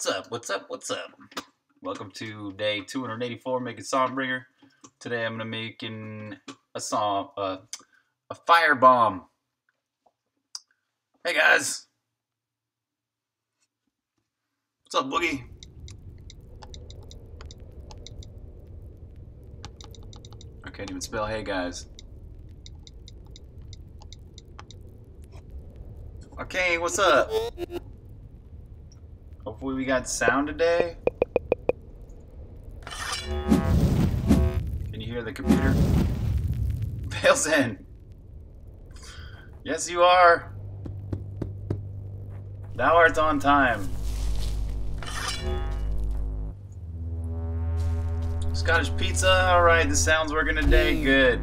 What's up? What's up? What's up? Welcome to day 284 making Songbringer. Today I'm gonna making a song, uh, a fire bomb. Hey guys, what's up, Boogie? I can't even spell hey guys. Okay, what's up? Hopefully we got sound today. Can you hear the computer? Fails in. Yes, you are. Thou art on time. Scottish pizza. All right, the sound's working today. Good.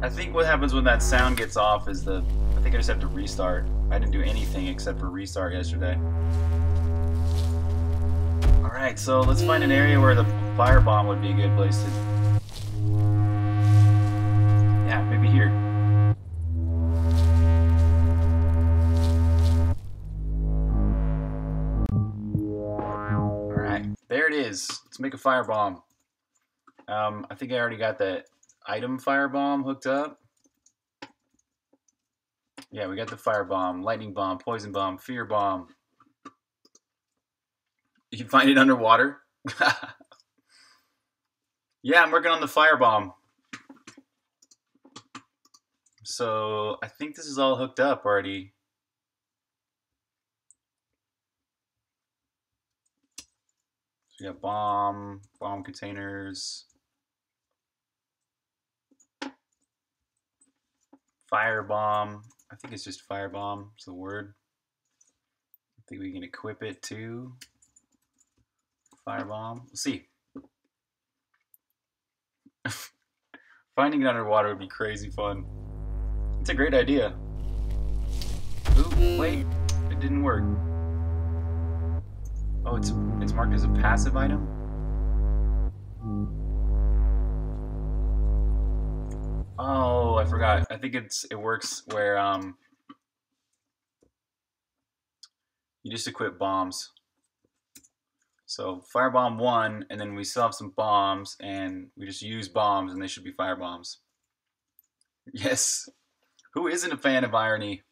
I think what happens when that sound gets off is the. I think I just have to restart. I didn't do anything except for restart yesterday. Alright, so let's find an area where the firebomb would be a good place to... Yeah, maybe here. Alright, there it is. Let's make a firebomb. Um, I think I already got that item firebomb hooked up. Yeah, we got the firebomb, lightning bomb, poison bomb, fear bomb, you can find it underwater. yeah, I'm working on the firebomb. So I think this is all hooked up already. So we got bomb, bomb containers, firebomb. I think it's just firebomb. It's the word. I think we can equip it too. Firebomb. We'll see. Finding it underwater would be crazy fun. It's a great idea. Ooh, wait. It didn't work. Oh, it's it's marked as a passive item? Oh, I forgot. I think it's it works where um you just equip bombs. So firebomb one, and then we still have some bombs, and we just use bombs, and they should be fire bombs. Yes. Who isn't a fan of irony?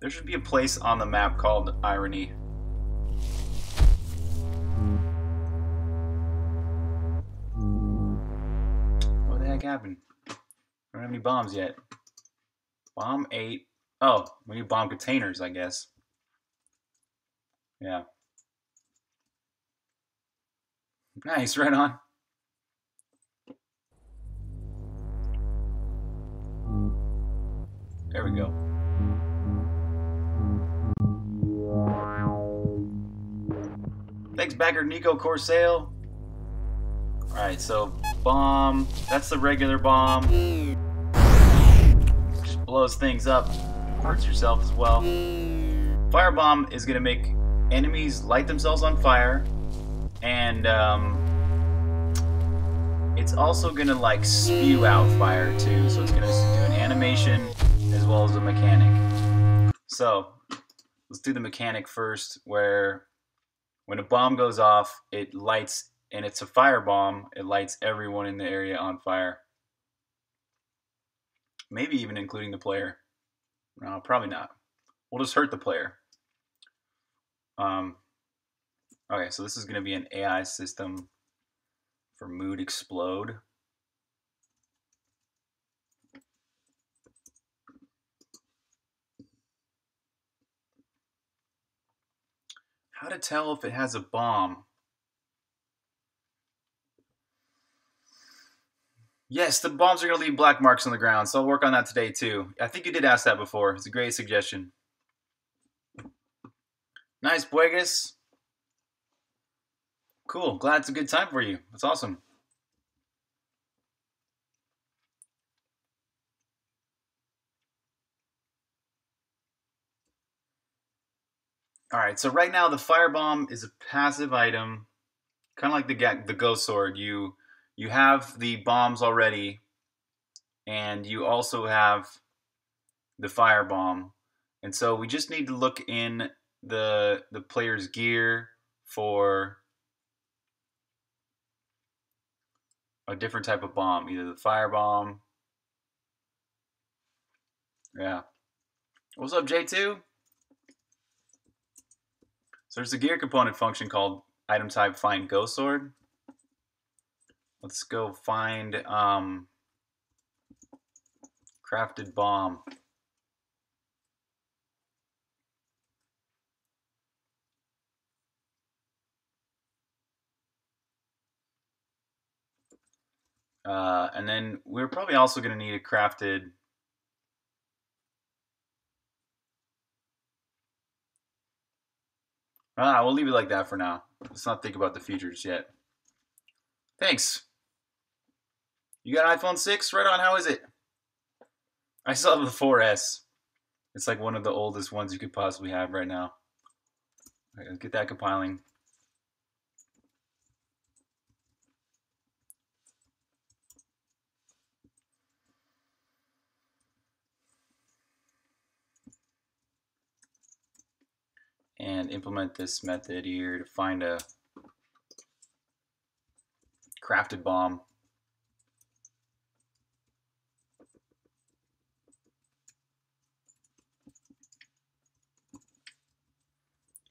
There should be a place on the map called Irony. What the heck happened? I don't have any bombs yet. Bomb 8. Oh, we need bomb containers, I guess. Yeah. Nice, right on. There we go. Thanks, Bagger Nico Corsale. Alright, so bomb. That's the regular bomb. Just blows things up. Hurts yourself as well. Firebomb is going to make enemies light themselves on fire and um, it's also gonna like spew out fire too. So it's gonna do an animation as well as a mechanic. So let's do the mechanic first where when a bomb goes off it lights and it's a fire bomb it lights everyone in the area on fire. Maybe even including the player. No probably not. We'll just hurt the player. Um, Okay, so this is going to be an AI system for Mood Explode. How to tell if it has a bomb? Yes, the bombs are going to leave black marks on the ground, so I'll work on that today too. I think you did ask that before. It's a great suggestion. Nice, Buegas. Cool. Glad it's a good time for you. That's awesome. All right, so right now the firebomb is a passive item, kind of like the the ghost sword. You you have the bombs already, and you also have the firebomb, and so we just need to look in the the player's gear for a different type of bomb, either the fire bomb. Yeah. What's up, J2? So there's a gear component function called item type find ghost sword. Let's go find um, crafted bomb. Uh, and then we're probably also going to need a crafted Ah, we'll leave it like that for now. Let's not think about the futures yet. Thanks. You got an iPhone 6? Right on. How is it? I still have the 4S. It's like one of the oldest ones you could possibly have right now. All right, let's get that compiling. And implement this method here to find a crafted bomb.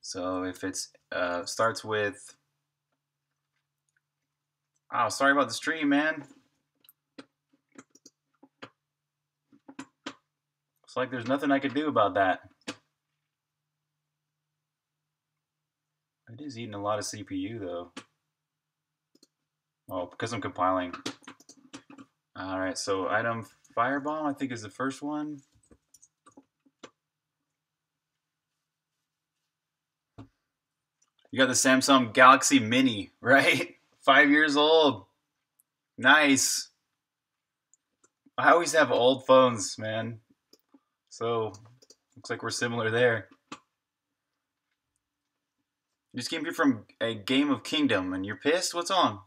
So if it's uh, starts with, oh, sorry about the stream, man. Looks like there's nothing I could do about that. It is eating a lot of CPU though. Oh, because I'm compiling. Alright, so item Firebomb I think is the first one. You got the Samsung Galaxy Mini, right? Five years old. Nice. I always have old phones, man. So, looks like we're similar there. You just came here from a game of Kingdom and you're pissed? What's on?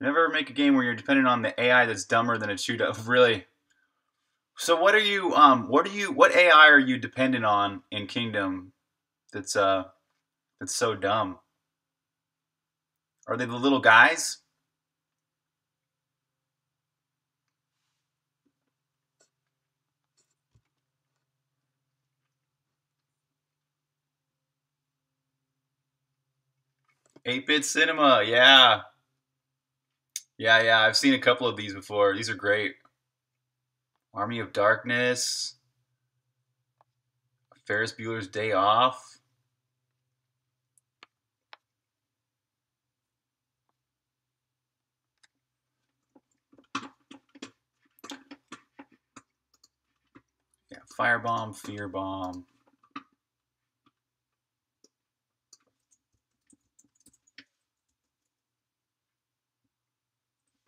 Never make a game where you're dependent on the AI that's dumber than should have. Really? So what are you um what are you what AI are you dependent on in Kingdom that's uh that's so dumb? Are they the little guys? Eight bit cinema, yeah. Yeah, yeah, I've seen a couple of these before. These are great. Army of Darkness. Ferris Bueller's Day Off. Yeah, Firebomb, Fear Bomb.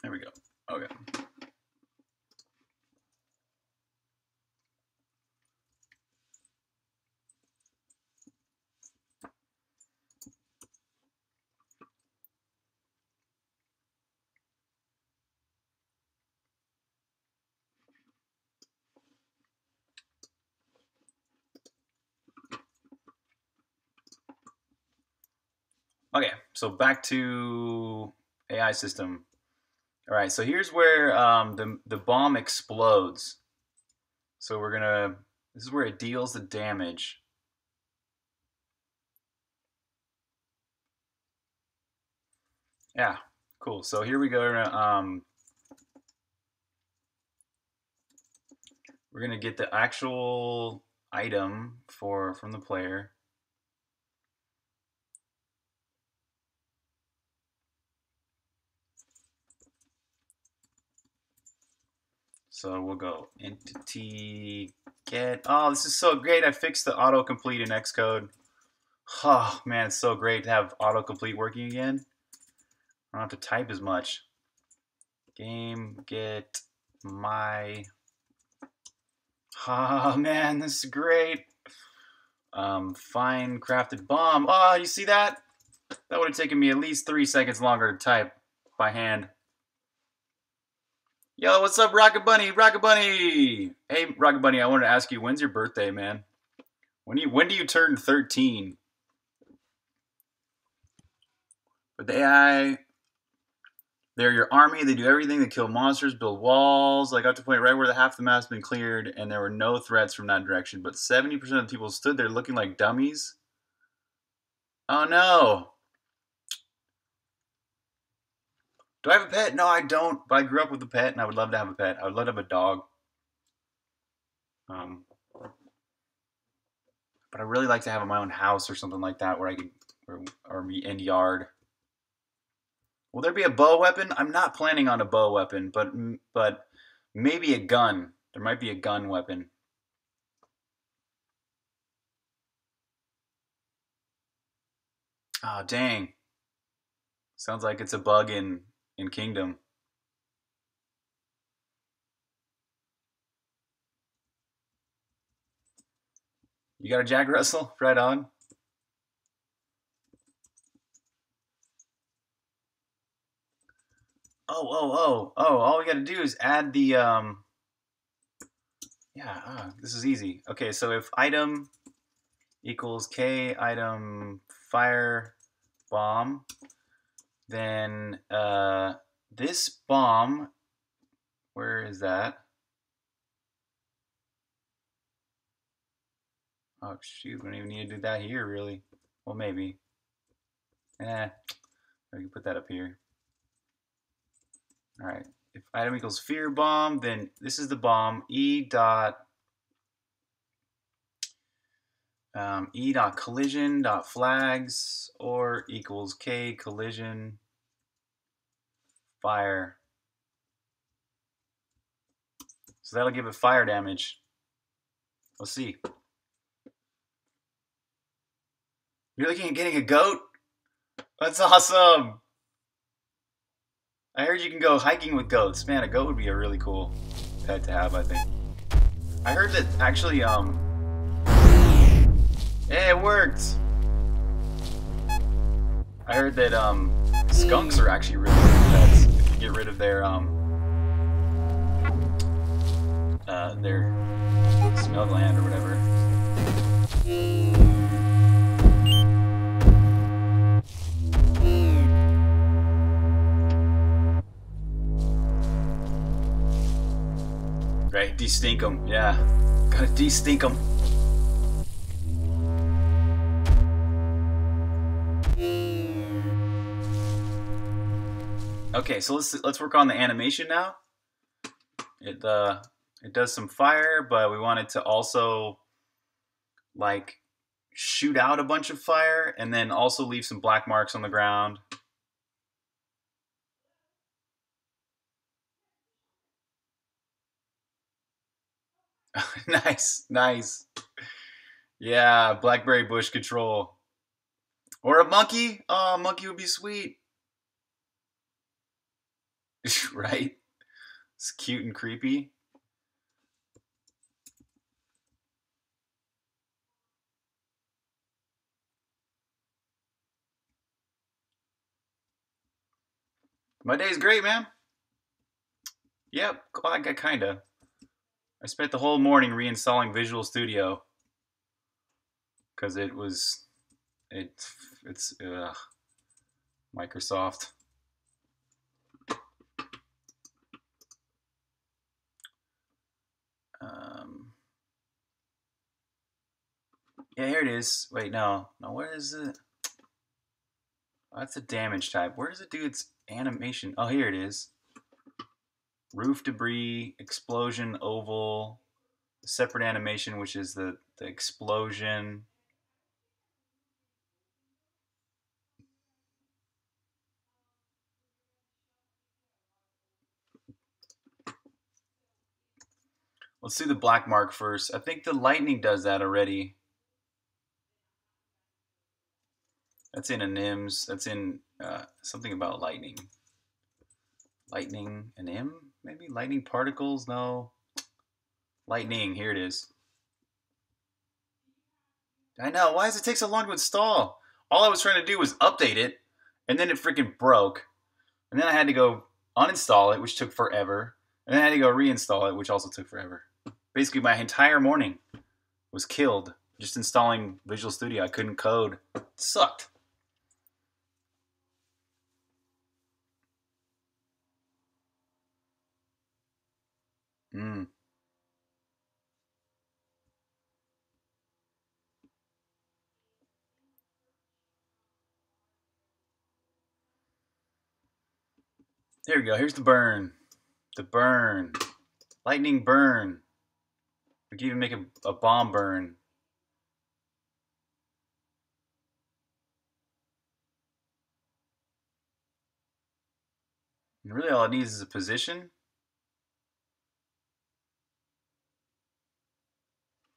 There we go. Okay. Okay, so back to AI system. All right, so here's where um, the, the bomb explodes. So we're gonna, this is where it deals the damage. Yeah, cool. So here we go. Um, we're gonna get the actual item for from the player. So we'll go entity get. Oh, this is so great. I fixed the autocomplete in Xcode. Oh, man, it's so great to have autocomplete working again. I don't have to type as much. Game get my. Oh, man, this is great. Um, fine crafted bomb. Oh, you see that? That would have taken me at least three seconds longer to type by hand. Yo, what's up, Rocket Bunny? Rocket Bunny! Hey, Rocket Bunny, I wanted to ask you, when's your birthday, man? When you when do you turn 13? But the AI, they're your army. They do everything. They kill monsters, build walls. I got to point right where the half the map's been cleared, and there were no threats from that direction. But 70% of the people stood there looking like dummies. Oh no! Do I have a pet? No, I don't. But I grew up with a pet, and I would love to have a pet. I would love to have a dog. Um, but I really like to have my own house or something like that, where I could, or, or end yard. Will there be a bow weapon? I'm not planning on a bow weapon, but but maybe a gun. There might be a gun weapon. Oh dang. Sounds like it's a bug in in Kingdom. You got a Jack Russell? Right on. Oh, oh, oh, oh, all we got to do is add the, um, yeah, ah, this is easy. Okay, so if item equals k item fire bomb, then uh, this bomb, where is that? Oh shoot, we don't even need to do that here really. Well maybe. Eh, we can put that up here. Alright, if item equals fear bomb, then this is the bomb, E dot um, E dot collision dot flags or equals K collision fire. So that'll give it fire damage. Let's see. You're looking at getting a goat? That's awesome. I heard you can go hiking with goats. Man, a goat would be a really cool pet to have, I think. I heard that actually, um... Hey, it worked! I heard that, um, skunks are actually really good pets. If you get rid of their, um... Uh, their smell gland or whatever. Right, de-stink them. Yeah, gotta de-stink them. Okay, so let's let's work on the animation now. It uh it does some fire, but we want it to also like shoot out a bunch of fire and then also leave some black marks on the ground. nice, nice. Yeah, blackberry bush control. Or a monkey? Oh, a monkey would be sweet. right? It's cute and creepy. My day's great, man. Yep, well, I kinda. I spent the whole morning reinstalling Visual Studio because it was it it's uh, Microsoft. Um, yeah, here it is. Wait, no, no. Where is it? Oh, that's a damage type. Where does it do its animation? Oh, here it is roof debris, explosion, oval, separate animation, which is the, the explosion. Let's do the black mark first. I think the lightning does that already. That's in a NIMS. That's in uh, something about lightning. Lightning and M? maybe lightning particles. No, lightning. Here it is. I know. Why does it take so long to install? All I was trying to do was update it, and then it freaking broke. And then I had to go uninstall it, which took forever. And then I had to go reinstall it, which also took forever. Basically, my entire morning was killed just installing Visual Studio. I couldn't code. It sucked. Mm. There we go. Here's the burn. The burn. Lightning burn. We can even make a, a bomb burn. And really all it needs is a position.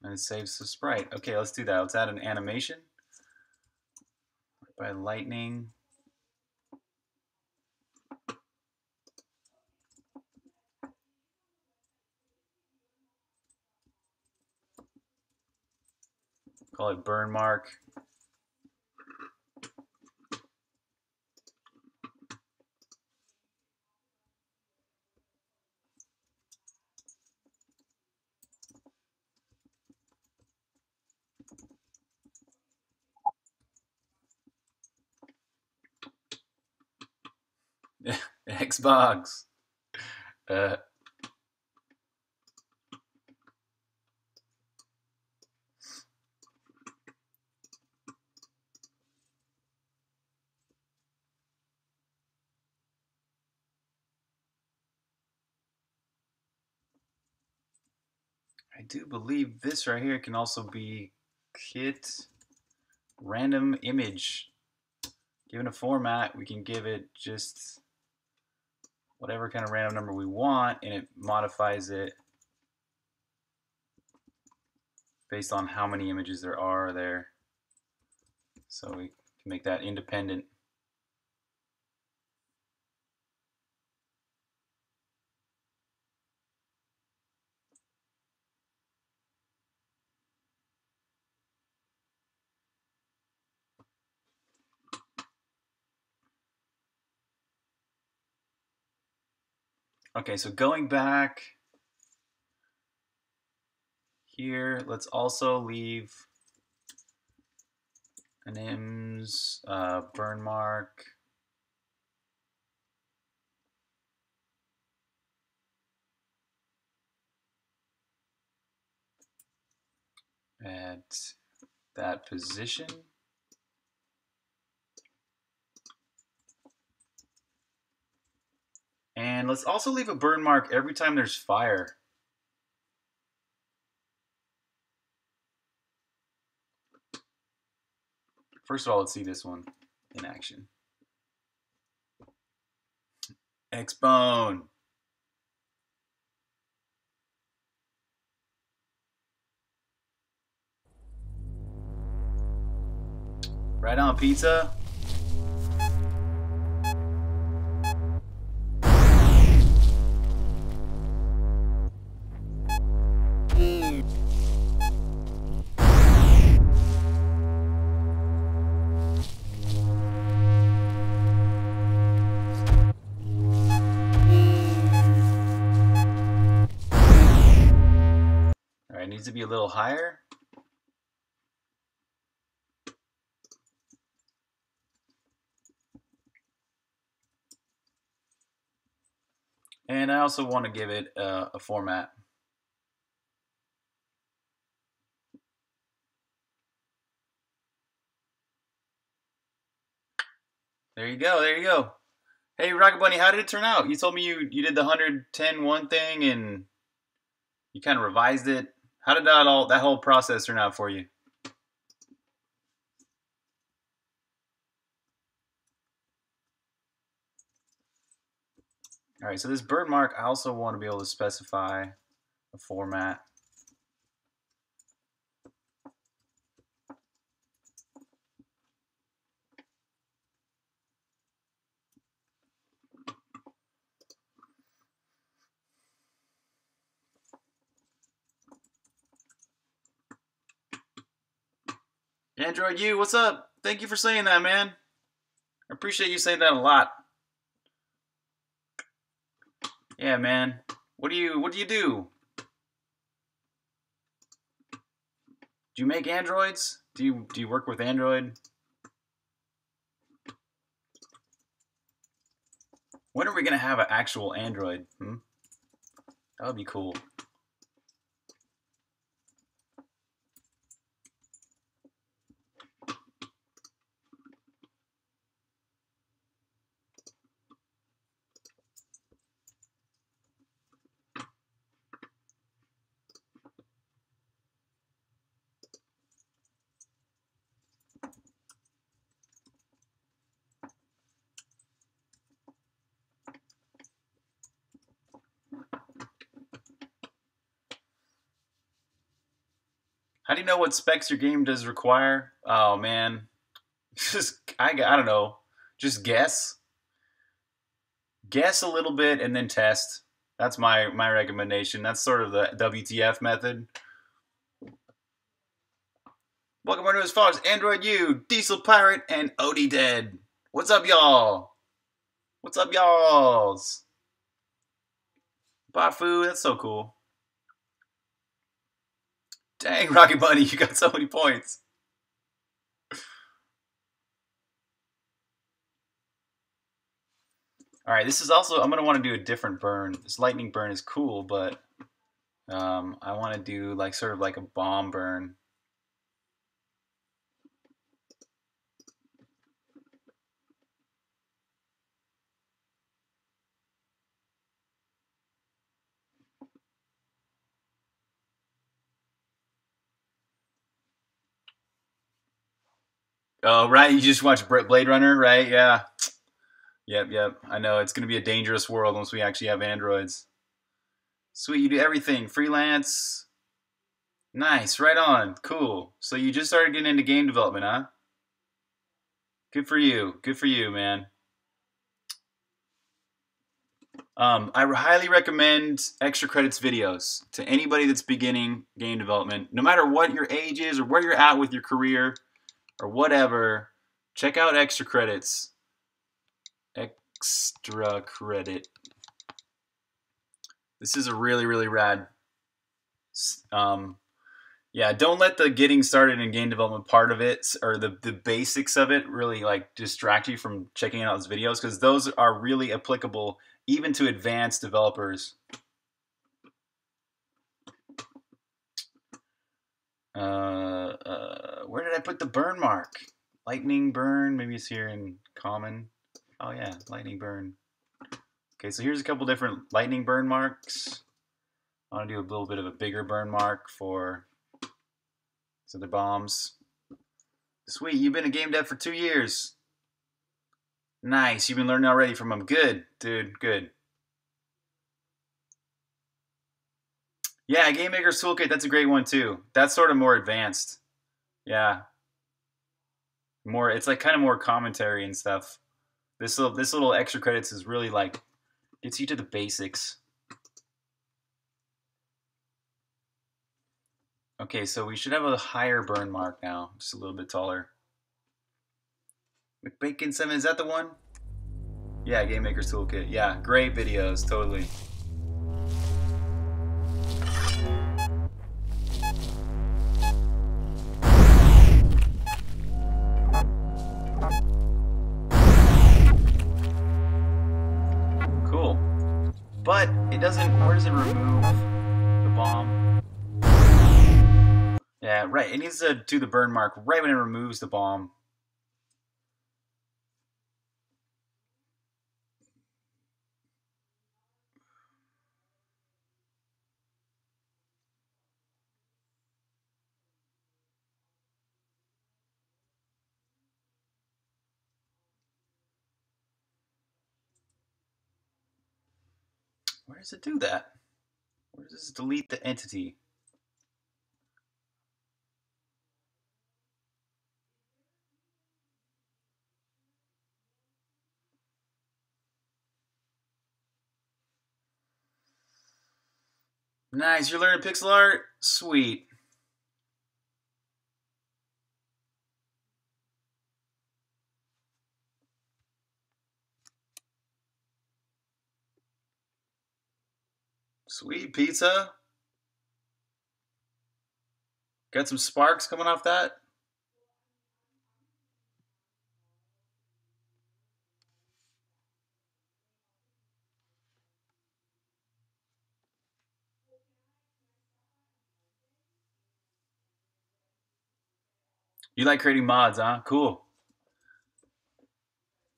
And it saves the sprite. Okay, let's do that. Let's add an animation. By lightning. Call it burn mark. Xbox. Uh, I do believe this right here can also be kit random image. Given a format, we can give it just whatever kind of random number we want and it modifies it based on how many images there are there. So we can make that independent. Okay, so going back here, let's also leave an IMS uh, burn mark. At that position. And let's also leave a burn mark every time there's fire. First of all, let's see this one in action. X-Bone. Right on pizza. Be a little higher. And I also want to give it uh, a format. There you go. There you go. Hey, Rocket Bunny, how did it turn out? You told me you, you did the 110 one thing and you kind of revised it. How did that all that whole process turn out for you? All right, so this burn mark, I also want to be able to specify a format. Android U, what's up? Thank you for saying that, man. I appreciate you saying that a lot. Yeah, man. What do you what do you do? Do you make androids? Do you do you work with Android? When are we gonna have an actual Android? Hmm? That would be cool. Know what specs your game does require? Oh man, just I I don't know. Just guess. Guess a little bit and then test. That's my my recommendation. That's sort of the WTF method. Welcome to News Fox, Android U, Diesel Pirate, and Odie Dead. What's up, y'all? What's up, y'alls? Bafu, that's so cool. Dang, Rocket Bunny, you got so many points. All right, this is also, I'm going to want to do a different burn. This lightning burn is cool, but um, I want to do like sort of like a bomb burn. Oh, right. You just watched Blade Runner, right? Yeah. Yep, yep. I know. It's going to be a dangerous world once we actually have androids. Sweet. You do everything. Freelance. Nice. Right on. Cool. So you just started getting into game development, huh? Good for you. Good for you, man. Um, I highly recommend extra credits videos to anybody that's beginning game development, no matter what your age is or where you're at with your career or whatever, check out extra credits. Extra credit. This is a really, really rad. Um, yeah, don't let the getting started in game development part of it or the, the basics of it really like distract you from checking out those videos because those are really applicable even to advanced developers. Uh, uh, where did I put the burn mark? Lightning burn. Maybe it's here in common. Oh yeah, lightning burn. Okay, so here's a couple different lightning burn marks. I want to do a little bit of a bigger burn mark for some other bombs. Sweet, you've been a game dev for two years. Nice, you've been learning already from them. Good, dude, good. Yeah, Game Maker's Toolkit, that's a great one too. That's sort of more advanced. Yeah. More it's like kind of more commentary and stuff. This little this little extra credits is really like gets you to the basics. Okay, so we should have a higher burn mark now, just a little bit taller. McBacon 7, is that the one? Yeah, Game Maker's Toolkit. Yeah, great videos, totally. It doesn't, where does it remove the bomb? Yeah, right. It needs to do the burn mark right when it removes the bomb. Where does it do that? Where does it delete the entity? Nice, you're learning pixel art? Sweet. Sweet pizza. Got some sparks coming off that. You like creating mods, huh? Cool.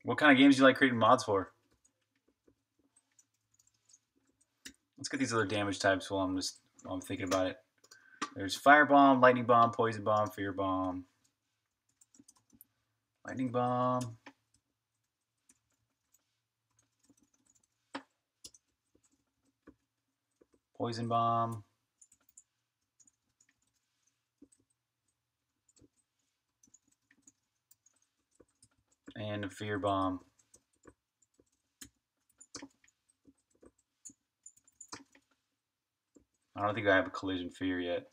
What kind of games do you like creating mods for? Let's get these other damage types while I'm just while I'm thinking about it. There's fire bomb, lightning bomb, poison bomb, fear bomb, lightning bomb. Poison bomb. and a fear bomb. I don't think I have a collision fear yet.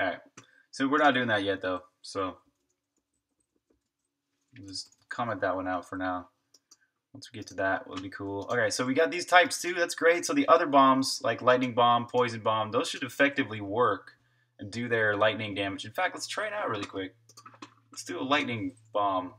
All right. So we're not doing that yet, though. So just comment that one out for now. Once we get to that, will be cool. Okay, so we got these types too. That's great. So the other bombs, like lightning bomb, poison bomb, those should effectively work and do their lightning damage. In fact, let's try it out really quick. Let's do a lightning bomb.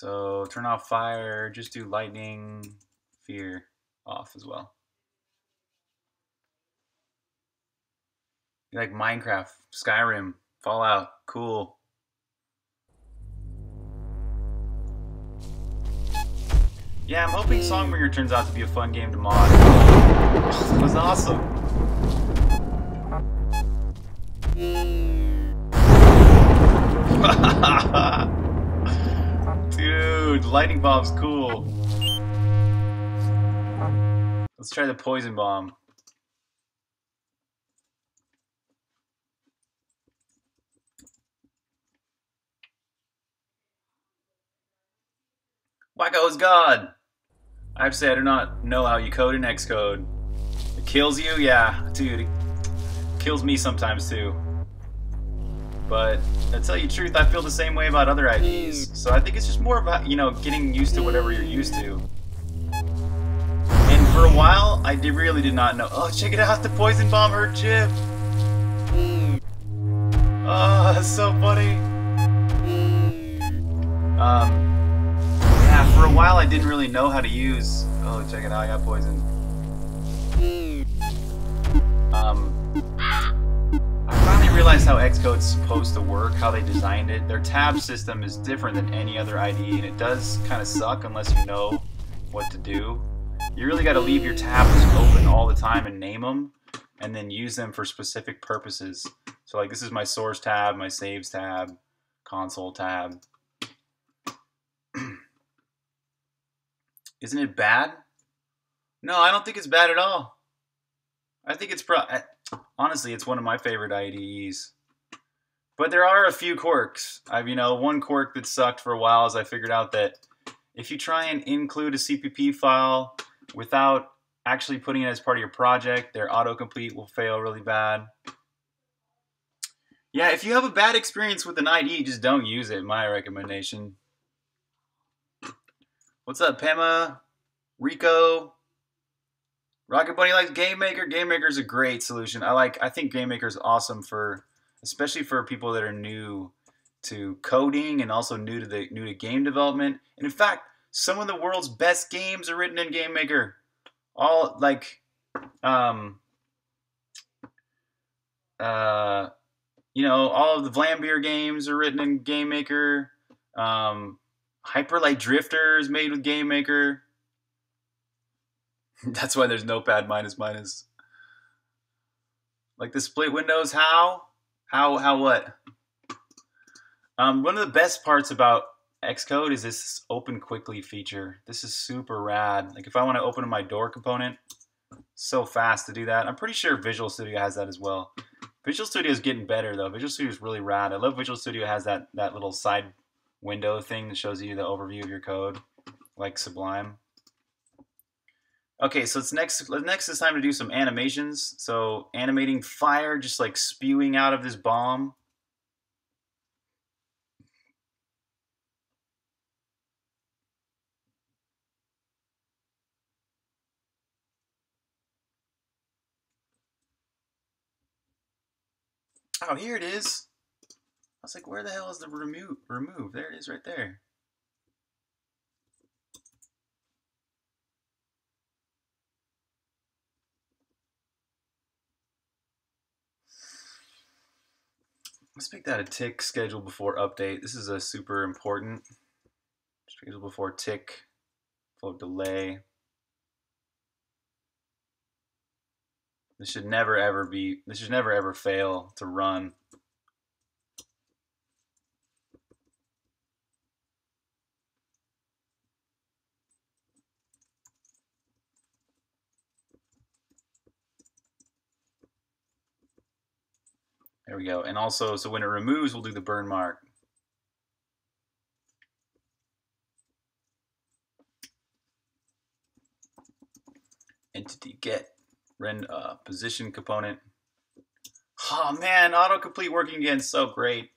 So turn off fire, just do lightning, fear off as well. You like Minecraft, Skyrim, Fallout, cool. Yeah, I'm hoping Songbringer turns out to be a fun game to mod. That was awesome. Dude, lightning bomb's cool. Let's try the poison bomb. Wacko is God. I have to say, I do not know how you code in Xcode. It kills you? Yeah, dude. It kills me sometimes too. But to tell you the truth, I feel the same way about other IDEs. So I think it's just more about, you know, getting used to whatever you're used to. And for a while, I did, really did not know. Oh, check it out, the poison bomb hurt Chip. Oh, that's so funny. Um, yeah, for a while I didn't really know how to use. Oh, check it out, I got poison. Um, realize how Xcode's supposed to work, how they designed it. Their tab system is different than any other IDE, and it does kind of suck unless you know what to do. You really got to leave your tabs open all the time and name them, and then use them for specific purposes. So like this is my source tab, my saves tab, console tab. Isn't it bad? No, I don't think it's bad at all. I think it's pro honestly, it's one of my favorite IDEs. But there are a few quirks. I've, you know, one quirk that sucked for a while is I figured out that if you try and include a CPP file without actually putting it as part of your project, their autocomplete will fail really bad. Yeah, if you have a bad experience with an IDE, just don't use it, my recommendation. What's up, Pema? Rico? Rocket Bunny likes Game Maker. Game Maker is a great solution. I like. I think Game Maker is awesome for, especially for people that are new to coding and also new to the new to game development. And in fact, some of the world's best games are written in Game Maker. All like, um, uh, you know, all of the Vlambeer games are written in Game Maker. Um, Hyper Light Drifter is made with Game Maker. That's why there's notepad minus minus. Like the split windows, how? How, how what? Um, one of the best parts about Xcode is this open quickly feature. This is super rad. Like if I want to open my door component, so fast to do that. I'm pretty sure Visual Studio has that as well. Visual Studio is getting better though. Visual Studio is really rad. I love Visual Studio has that that little side window thing that shows you the overview of your code, like Sublime. Okay, so it's next. Next is time to do some animations. So animating fire, just like spewing out of this bomb. Oh, here it is. I was like, where the hell is the remove? Remove. There it is, right there. Let's make that a tick schedule before update. This is a super important schedule before tick, full delay. This should never ever be, this should never ever fail to run. There we go. And also, so when it removes, we'll do the burn mark. Entity get rend uh, position component. Oh man, autocomplete working again, so great.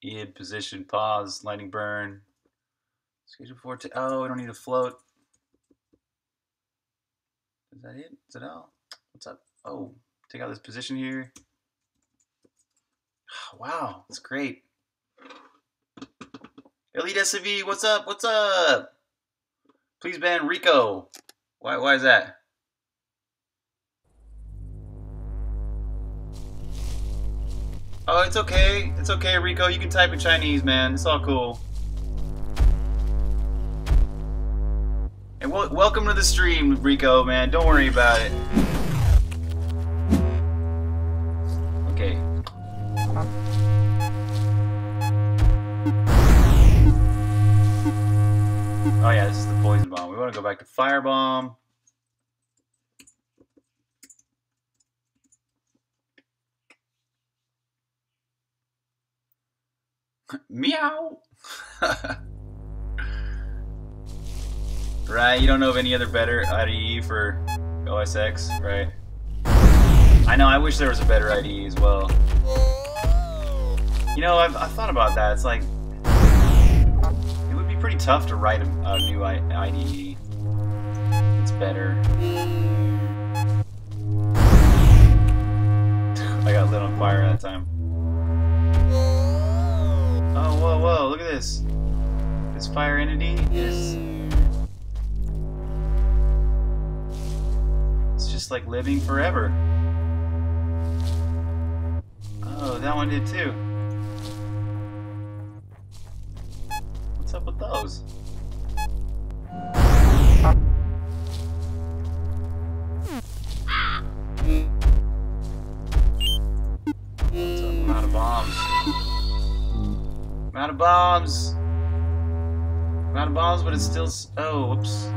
id position pause lightning burn. Schedule for to oh, I don't need a float. Is that it? Is that all? What's up? Oh, take out this position here. Wow, that's great. Elite SCV, what's up? What's up? Please ban Rico. Why? Why is that? Oh, it's okay. It's okay, Rico. You can type in Chinese, man. It's all cool. And wel welcome to the stream, Rico, man. Don't worry about it. Back to firebomb. Meow. right, you don't know of any other better IDE for OS X, right? I know, I wish there was a better IDE as well. You know, I've, I've thought about that. It's like, it would be pretty tough to write a, a new IDE. Better. I got lit on fire that time. Oh, whoa, whoa, look at this. This fire entity is... It's just like living forever. Oh, that one did too. What's up with those? I'm of bombs. I'm of bombs, but it's still... Oh, whoops.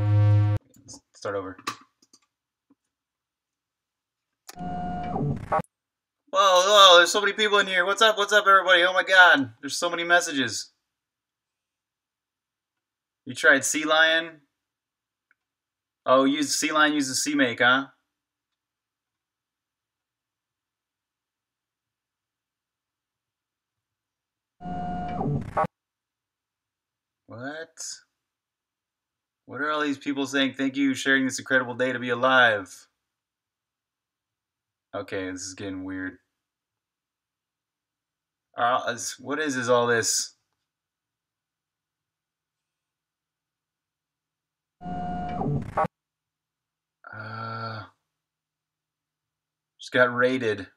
Let's start over. Whoa, whoa, there's so many people in here. What's up? What's up, everybody? Oh my god, there's so many messages. You tried CLion? Oh, use CLion uses make, huh? What? What are all these people saying? Thank you sharing this incredible day to be alive. Okay, this is getting weird. Uh, what is is all this? Uh, just got raided.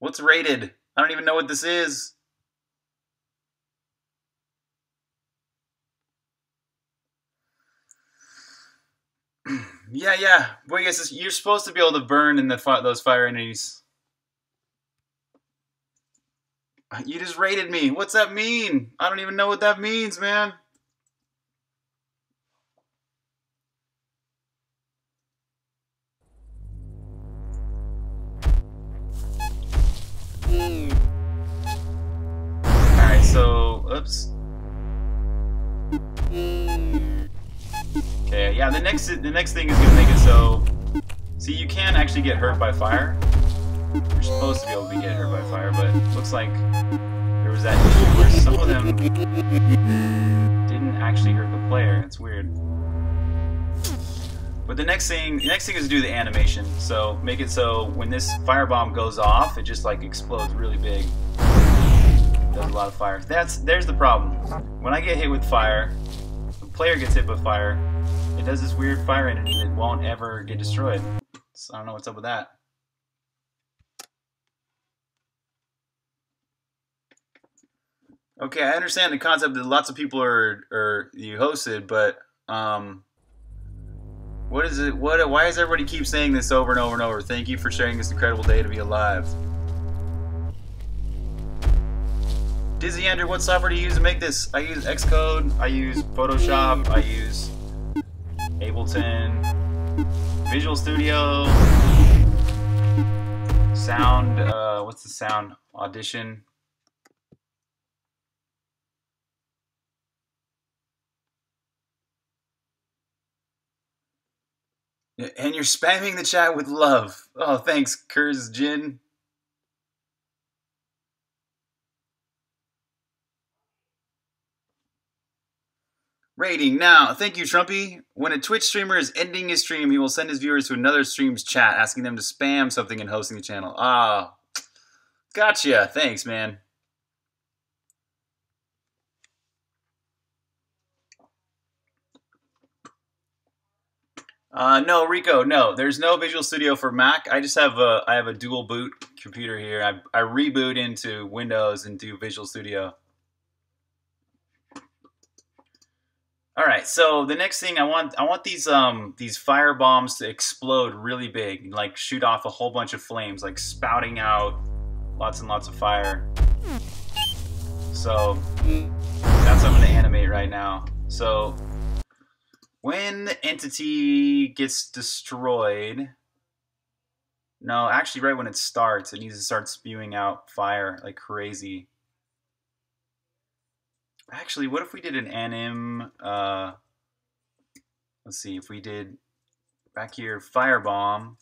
What's raided? I don't even know what this is. Yeah, yeah. Well, I guess you're supposed to be able to burn in the those fire entities. Uh, you just raided me. What's that mean? I don't even know what that means, man. Alright, so, oops. Okay, yeah, the next the next thing is gonna make it so see you can actually get hurt by fire. You're supposed to be able to get hurt by fire, but looks like there was that issue where some of them didn't actually hurt the player. It's weird. But the next thing, the next thing is to do the animation. So make it so when this firebomb goes off, it just like explodes really big. Does a lot of fire. That's there's the problem. When I get hit with fire, the player gets hit with fire, it does this weird fire energy that won't ever get destroyed. So I don't know what's up with that. Okay, I understand the concept that lots of people are are you hosted, but um, what is it? What? Why does everybody keep saying this over and over and over? Thank you for sharing this incredible day to be alive. Dizzy Andrew, what software do you use to make this? I use Xcode. I use Photoshop. I use Ableton, Visual Studio, Sound. Uh, what's the sound? Audition. And you're spamming the chat with love. Oh, thanks, Kurz Jin. Rating now. Thank you, Trumpy. When a Twitch streamer is ending his stream, he will send his viewers to another stream's chat, asking them to spam something and hosting the channel. Ah, gotcha. Thanks, man. Uh, no, Rico, no. There's no Visual Studio for Mac. I just have a I have a dual boot computer here. I, I reboot into Windows and do Visual Studio. All right, so the next thing I want I want these um these fire bombs to explode really big, like shoot off a whole bunch of flames, like spouting out lots and lots of fire. So that's what I'm gonna animate right now. So when the entity gets destroyed, no, actually right when it starts, it needs to start spewing out fire like crazy. Actually, what if we did an anim? Uh, let's see if we did back here firebomb.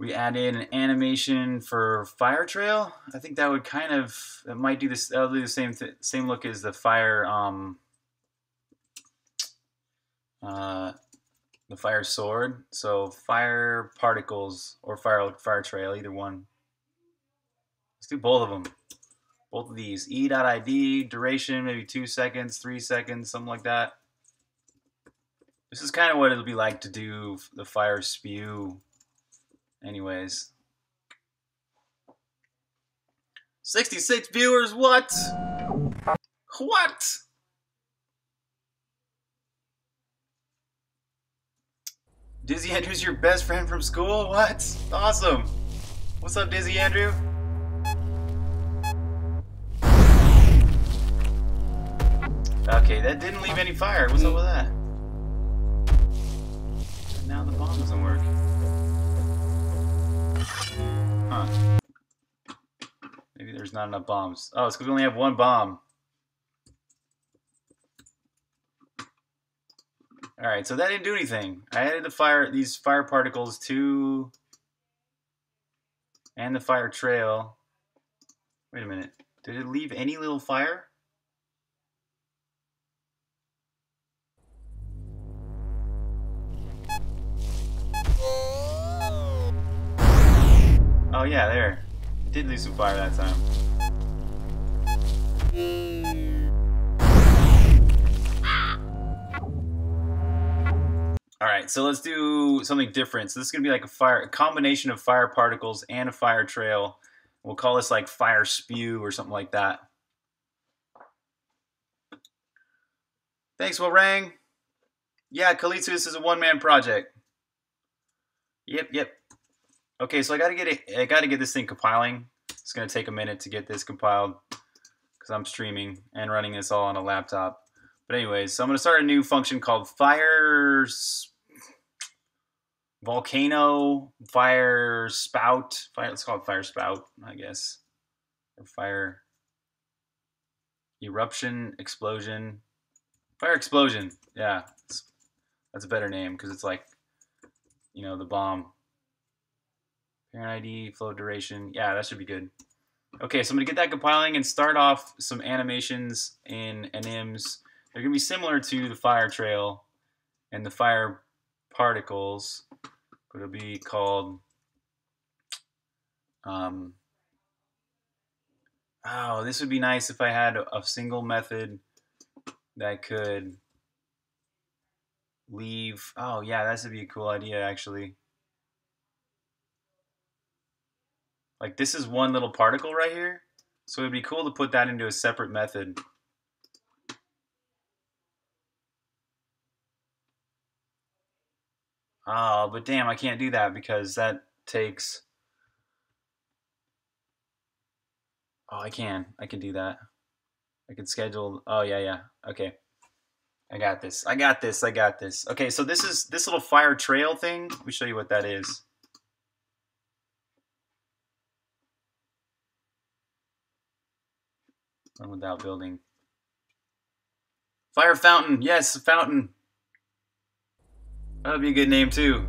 We add in an animation for fire trail. I think that would kind of it might do this. That'll do the same same look as the fire. Um, uh, the fire sword. So fire particles or fire fire trail, either one. Let's do both of them. Both of these. E.ID, duration, maybe two seconds, three seconds, something like that. This is kind of what it'll be like to do the fire spew anyways. 66 viewers, what? What? Dizzy Andrew's your best friend from school? What? Awesome. What's up, Dizzy Andrew? Okay, that didn't leave any fire. What's up with that? And now the bomb doesn't work. Huh. Maybe there's not enough bombs. Oh, it's because we only have one bomb. All right, so that didn't do anything. I added the fire, these fire particles to, and the fire trail. Wait a minute. Did it leave any little fire? Oh yeah, there. It did lose some fire that time. All right, so let's do something different. So this is gonna be like a fire, a combination of fire particles and a fire trail. We'll call this like fire spew or something like that. Thanks, Will Rang. Yeah, Kalitsu, this is a one-man project. Yep, yep. Okay, so I gotta get it. I gotta get this thing compiling. It's gonna take a minute to get this compiled because I'm streaming and running this all on a laptop. But anyways, so I'm gonna start a new function called fire volcano fire spout. Fire. Let's call it fire spout, I guess, or fire eruption explosion. Fire explosion. Yeah, that's a better name because it's like, you know, the bomb. Parent ID, flow duration. Yeah, that should be good. Okay, so I'm to get that compiling and start off some animations in anims. They're to be similar to the fire trail and the fire particles, but it'll be called, um, oh, this would be nice if I had a single method that could leave. Oh, yeah, that would be a cool idea, actually. Like, this is one little particle right here. So it'd be cool to put that into a separate method. Oh, but damn, I can't do that because that takes... Oh, I can. I can do that. I can schedule... Oh, yeah, yeah. Okay. I got this. I got this. I got this. Okay, so this is this little fire trail thing. Let me show you what that is. Run without building. Fire fountain. Yes, fountain. That would be a good name too.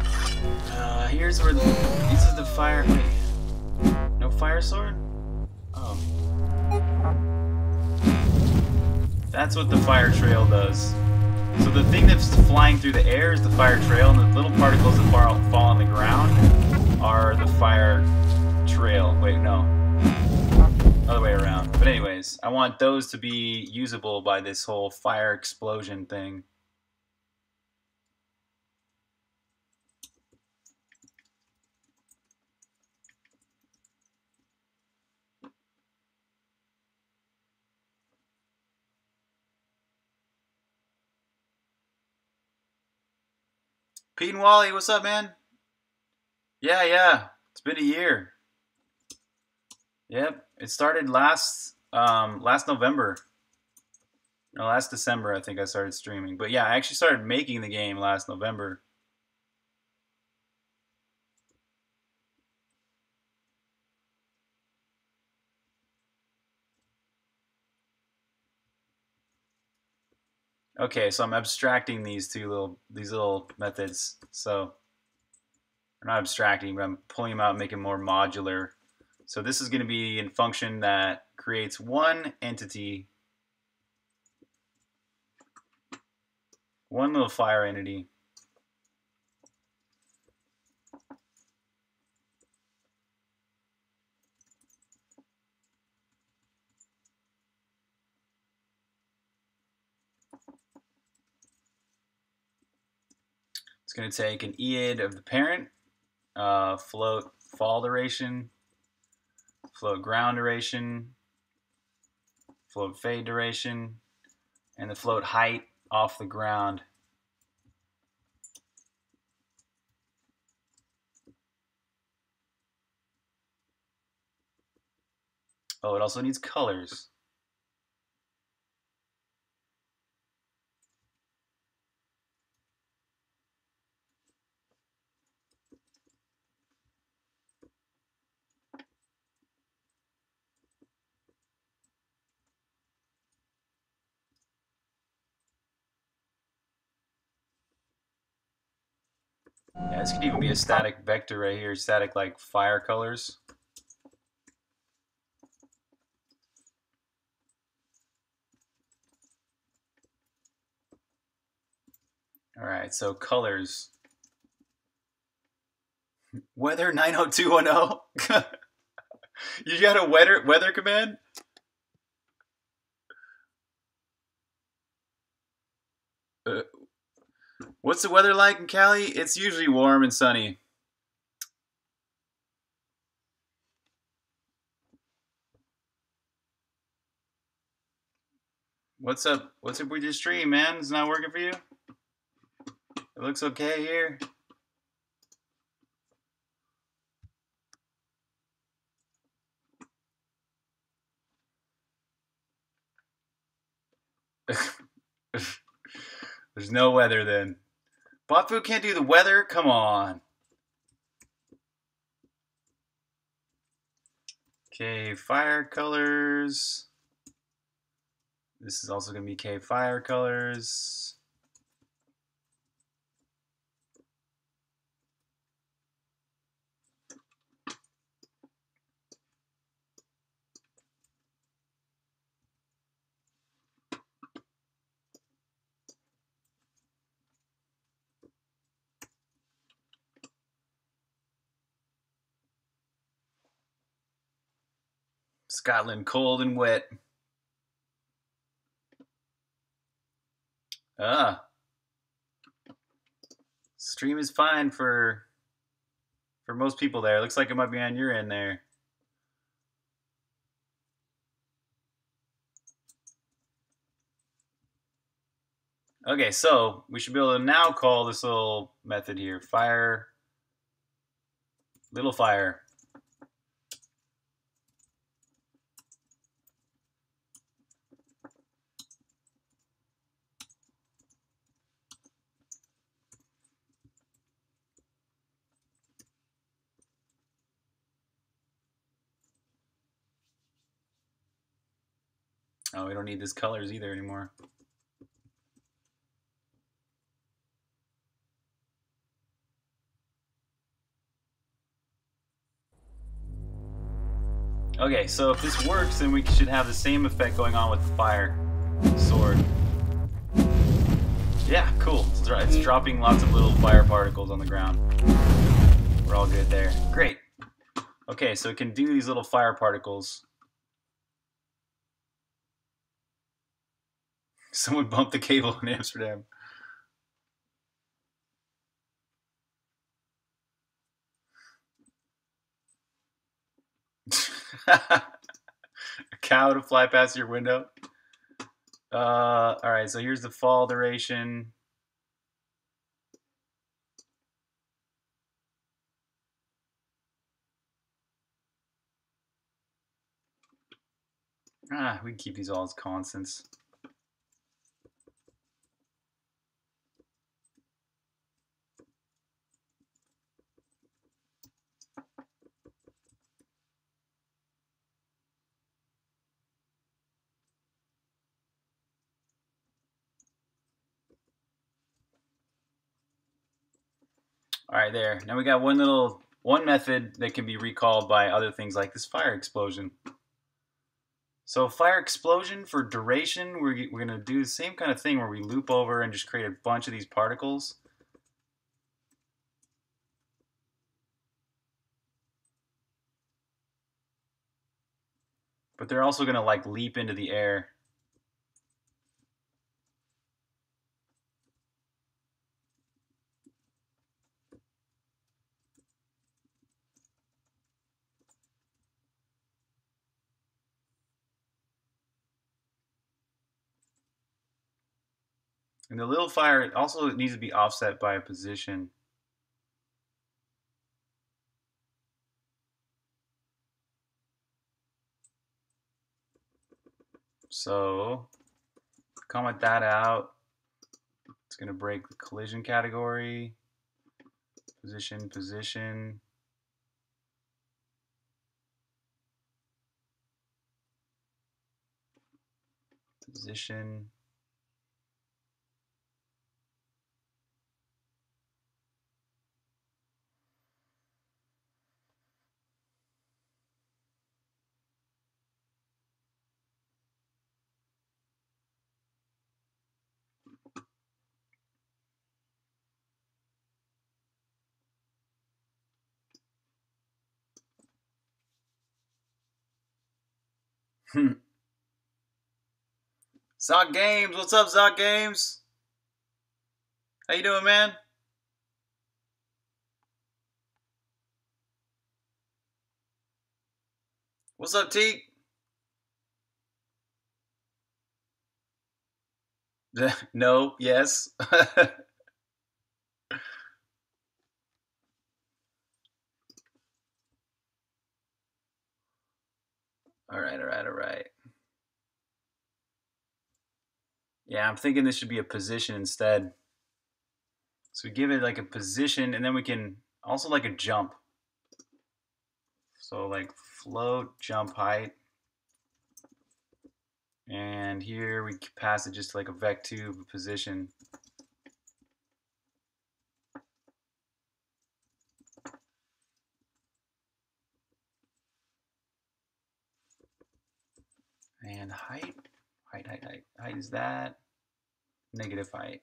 Uh, here's where the, this is the fire. Wait fire sword? Oh. That's what the fire trail does. So the thing that's flying through the air is the fire trail, and the little particles that fall, fall on the ground are the fire trail. Wait, no. Other way around. But anyways, I want those to be usable by this whole fire explosion thing. Pete and Wally, what's up, man? Yeah, yeah. It's been a year. Yep. It started last um, last November. No, last December I think I started streaming. But yeah, I actually started making the game last November. Okay, so I'm abstracting these two little these little methods. So I'm not abstracting, but I'm pulling them out making more modular. So this is going to be a function that creates one entity, one little fire entity. It's going to take an EID of the parent, uh, float fall duration, float ground duration, float fade duration, and the float height off the ground. Oh, it also needs colors. Yeah, this could even be a static vector right here, static like fire colors. All right, so colors. Weather 90210. you got a weather weather command? What's the weather like in Cali? It's usually warm and sunny. What's up? What's up with your stream, man? It's not working for you? It looks okay here. There's no weather then. Botfu can't do the weather? Come on. Okay, fire colors. This is also going to be K fire colors. Scotland cold and wet. Ah. Stream is fine for for most people there. Looks like it might be on your end there. Okay, so we should be able to now call this little method here, fire, little fire. Oh, we don't need these colors either anymore. Okay, so if this works, then we should have the same effect going on with the fire sword. Yeah, cool. It's, it's mm-hmm. dropping lots of little fire particles on the ground. We're all good there. Great. Okay, so it can do these little fire particles. Someone bumped the cable in Amsterdam. a cow to fly past your window. Uh, all right, so here's the fall duration. Ah, we can keep these all as constants. All right, there. Now we got one little, one method that can be recalled by other things like this fire explosion. So fire explosion for duration, we're, we're going to do the same kind of thing where we loop over and just create a bunch of these particles. But they're also going to like leap into the air. And the little fire also needs to be offset by a position. So comment that out. It's going to break the collision category. Position, position. Position. Zoc Games, what's up, Zoc Games? How you doing, man? What's up, Teak? no, yes. all right, all right, all right. Yeah, I'm thinking this should be a position instead. So we give it like a position and then we can also like a jump. So like float, jump height. And here we pass it just like a Vec2 position. And height, height, height, height, height is that negative height.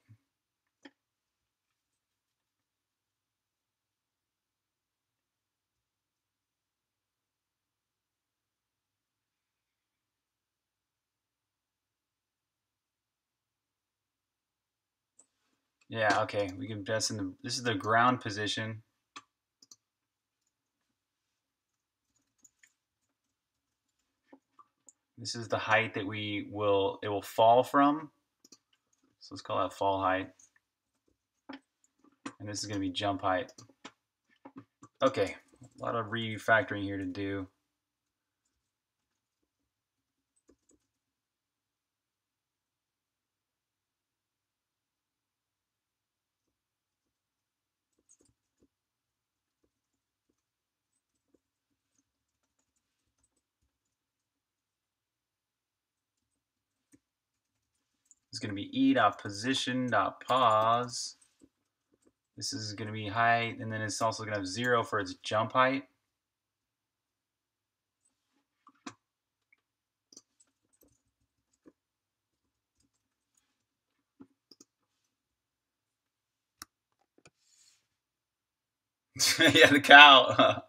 Yeah, okay. We can that's in the this is the ground position. This is the height that we will it will fall from. So let's call that fall height. And this is going to be jump height. Okay, a lot of refactoring here to do. Is going to be e dot position dot pos. This is going to be height, and then it's also going to have zero for its jump height. yeah, the cow.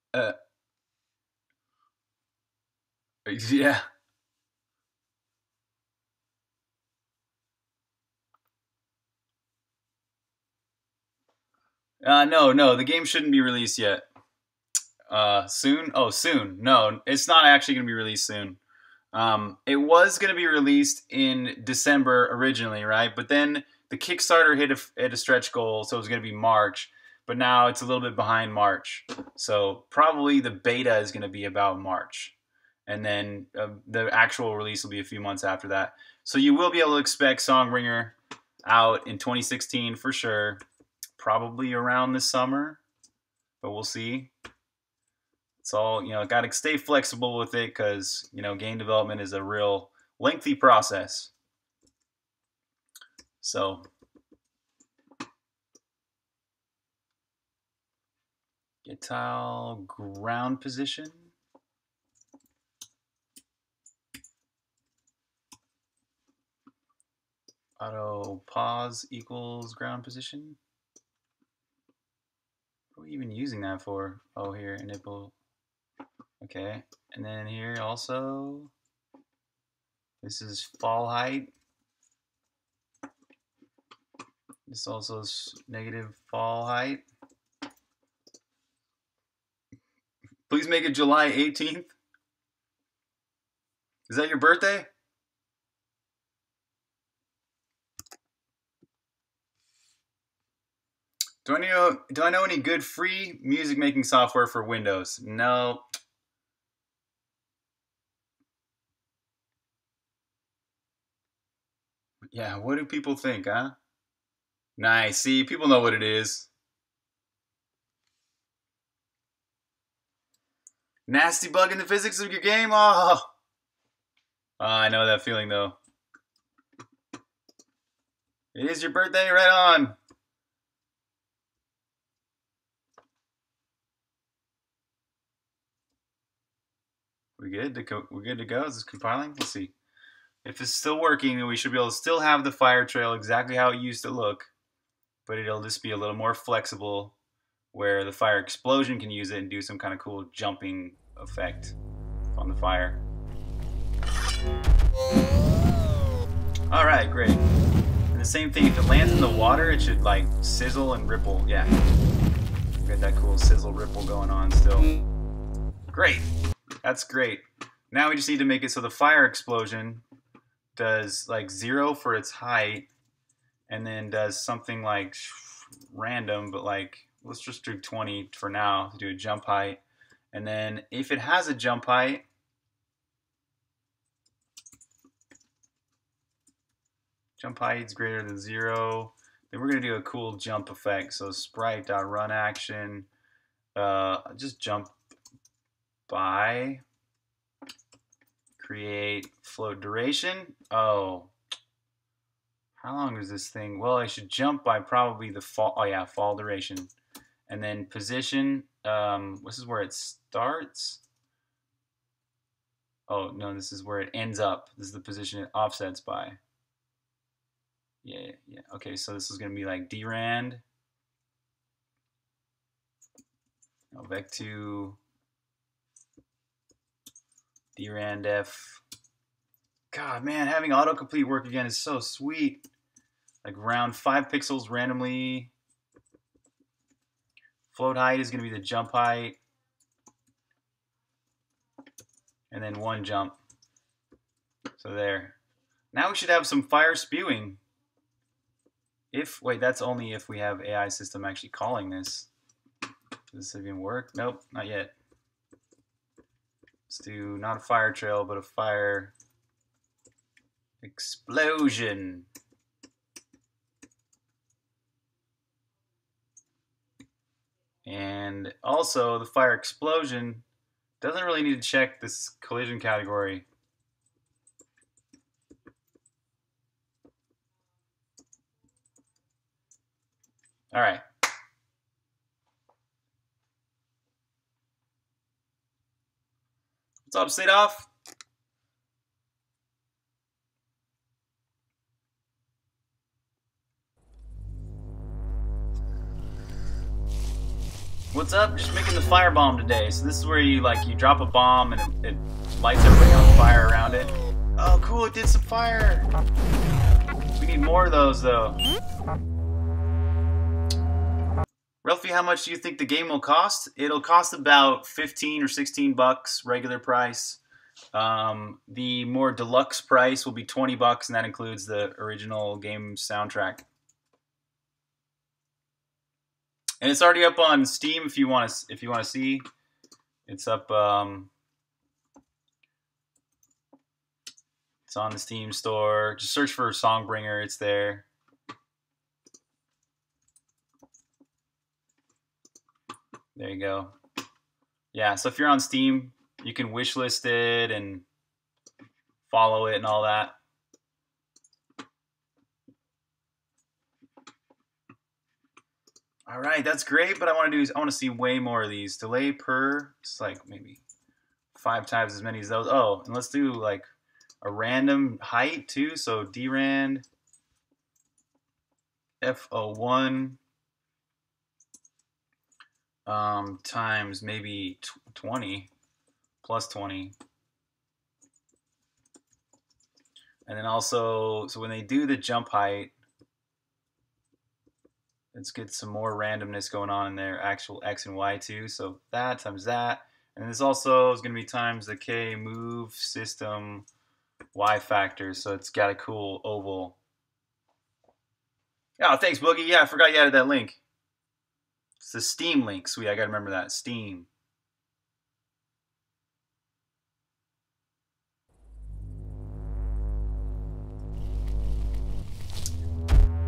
uh, yeah. Uh, no, no, the game shouldn't be released yet. Uh, soon? Oh, soon. No, it's not actually going to be released soon. Um, it was going to be released in December originally, right? But then the Kickstarter hit a, hit a stretch goal, so it was going to be March. But now it's a little bit behind March. So probably the beta is going to be about March. And then uh, the actual release will be a few months after that. So you will be able to expect Songbringer out in 2016 for sure probably around this summer, but we'll see. It's all, you know, got to stay flexible with it because, you know, game development is a real lengthy process. So, get tile ground position. Auto pause equals ground position. Are we even using that for? Oh, here, nipple. Okay, and then here also, this is fall height. This also is negative fall height. Please make it July 18th. Is that your birthday? Do I know do I know any good free music making software for Windows? No. Yeah, what do people think, huh? Nice. See, people know what it is. Nasty bug in the physics of your game? Oh. oh I know that feeling though. It is your birthday, right on. We good to go? We're good to go. Is this compiling? Let's see. If it's still working, we should be able to still have the fire trail exactly how it used to look, but it'll just be a little more flexible where the fire explosion can use it and do some kind of cool jumping effect on the fire. All right, great. And the same thing, if it lands in the water, it should like sizzle and ripple. Yeah, we got that cool sizzle ripple going on still. Great. That's great. Now we just need to make it so the fire explosion does like zero for its height, and then does something like random, but like let's just do 20 for now to do a jump height. And then if it has a jump height, jump height is greater than zero, then we're going to do a cool jump effect. So sprite.run action, uh, just jump by, create float duration. Oh, how long is this thing? Well, I should jump by probably the fall. Oh yeah, fall duration, and then position. Um, this is where it starts. Oh no, this is where it ends up. This is the position it offsets by. Yeah, yeah. Okay, so this is gonna be like drand. Now back to drandf. God, man, having autocomplete work again is so sweet. Like round five pixels randomly. Float height is going to be the jump height. And then one jump. So there. Now we should have some fire spewing. If, wait, that's only if we have AI system actually calling this. Does this even work? Nope, not yet. Let's do not a fire trail, but a fire explosion. And also the fire explosion doesn't really need to check this collision category. All right. What's up, Sadov? What's up? Just making the fire bomb today. So this is where you like you drop a bomb and it, it lights everything on fire around it. Oh, cool! It did some fire. We need more of those though. Roughly, how much do you think the game will cost? It'll cost about 15 or 16 bucks regular price. Um, the more deluxe price will be 20 bucks, and that includes the original game soundtrack. and it's already up on Steam if you want to if you want to see. It's up. Um, it's on the Steam store. Just search for Songbringer. It's there. There you go. Yeah, so if you're on Steam, you can wishlist it and follow it and all that. All right, that's great, but I want to do is I want to see way more of these. Delay per, it's like maybe five times as many as those. Oh, and let's do like a random height too. So drand f01 um, times maybe 20 plus 20. And then also, so when they do the jump height, Let's get some more randomness going on in there, actual X and Y too. So that times that. And this also is going to be times the K move system Y factor. So it's got a cool oval. Oh, thanks, Boogie. Yeah, I forgot you added that link. It's the Steam link. Sweet, I got to remember that. Steam.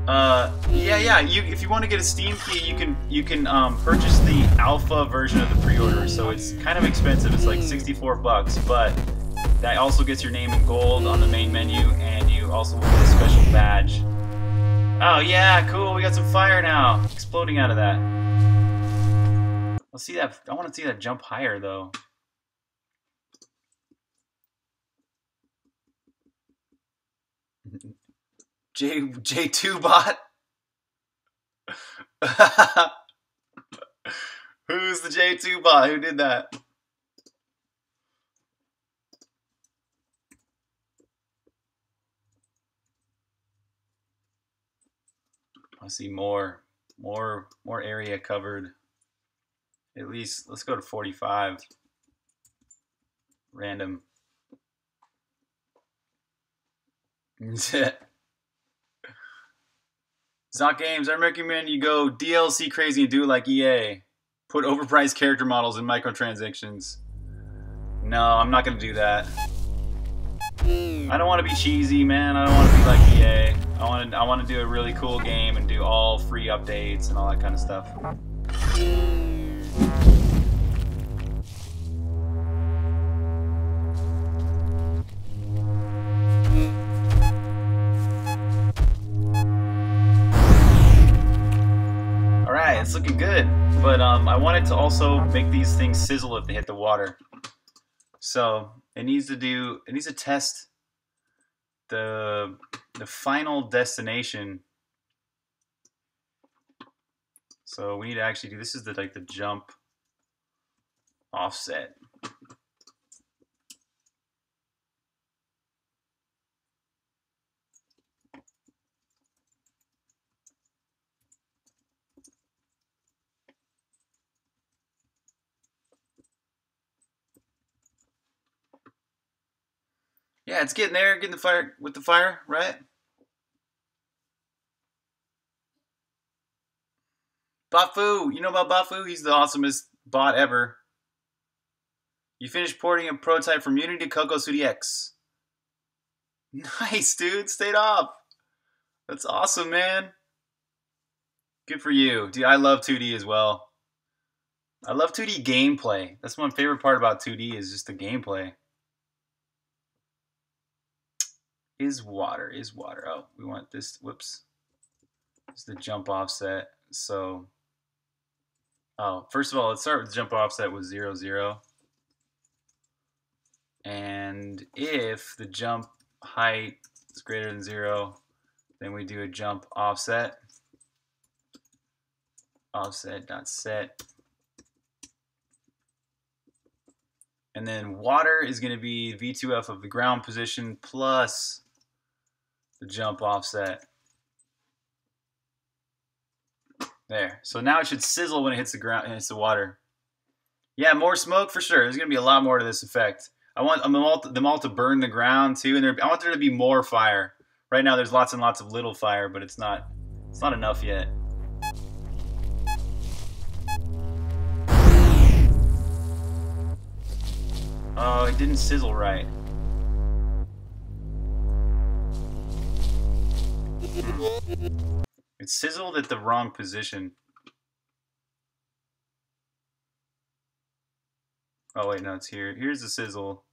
Uh, yeah, yeah. You, if you want to get a Steam key, you can you can um, purchase the alpha version of the pre-order. So it's kind of expensive. It's like 64 bucks, but that also gets your name in gold on the main menu, and you also get a special badge. Oh yeah, cool. We got some fire now, exploding out of that. Let's see that. I want to see that jump higher though. J J2 bot. Who's the J2 bot? Who did that? I see more, more, more area covered. At least, let's go to 45. Random. Zoc Games, I recommend you go DLC crazy and do like EA. Put overpriced character models in microtransactions. No, I'm not gonna do that. I don't want to be cheesy, man. I don't want to be like EA. I want to. I want to do a really cool game and do all free updates and all that kind of stuff. It's looking good. But um, I wanted to also make these things sizzle if they hit the water. So it needs to do, it needs to test the the final destination. So we need to actually do, this is the like the jump offset. Yeah, it's getting there, getting the fire with the fire, right? Bafu, you know about Bafu? He's the awesomest bot ever. You finished porting a prototype from Unity to Cocos2d-x. Nice, dude. Stayed off. That's awesome, man. Good for you. Dude, I love 2D as well. I love 2D gameplay. That's my favorite part about 2D is just the gameplay. is water, is water. Oh, we want this, whoops. It's the jump offset. So, oh, first of all, let's start with jump offset with zero, zero. And if the jump height is greater than zero, then we do a jump offset. Offset dot set. And then water is going to be V2F of the ground position plus the jump offset. There. So now it should sizzle when it hits the ground hits the water. Yeah, more smoke for sure. There's gonna be a lot more to this effect. I want them all to, them all to burn the ground too, and there, I want there to be more fire. Right now, there's lots and lots of little fire, but it's not it's not enough yet. Oh, it didn't sizzle right. It sizzled at the wrong position. Oh wait, no, it's here. Here's the sizzle.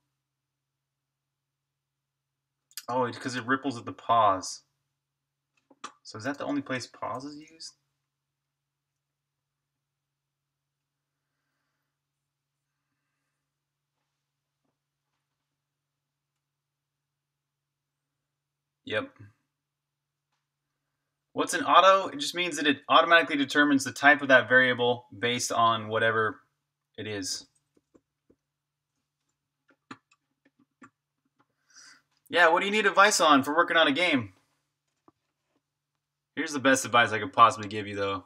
Oh, it's because it ripples at the pause. So is that the only place pause is used? Yep. What's an auto? It just means that it automatically determines the type of that variable based on whatever it is. Yeah, what do you need advice on for working on a game? Here's the best advice I could possibly give you, though.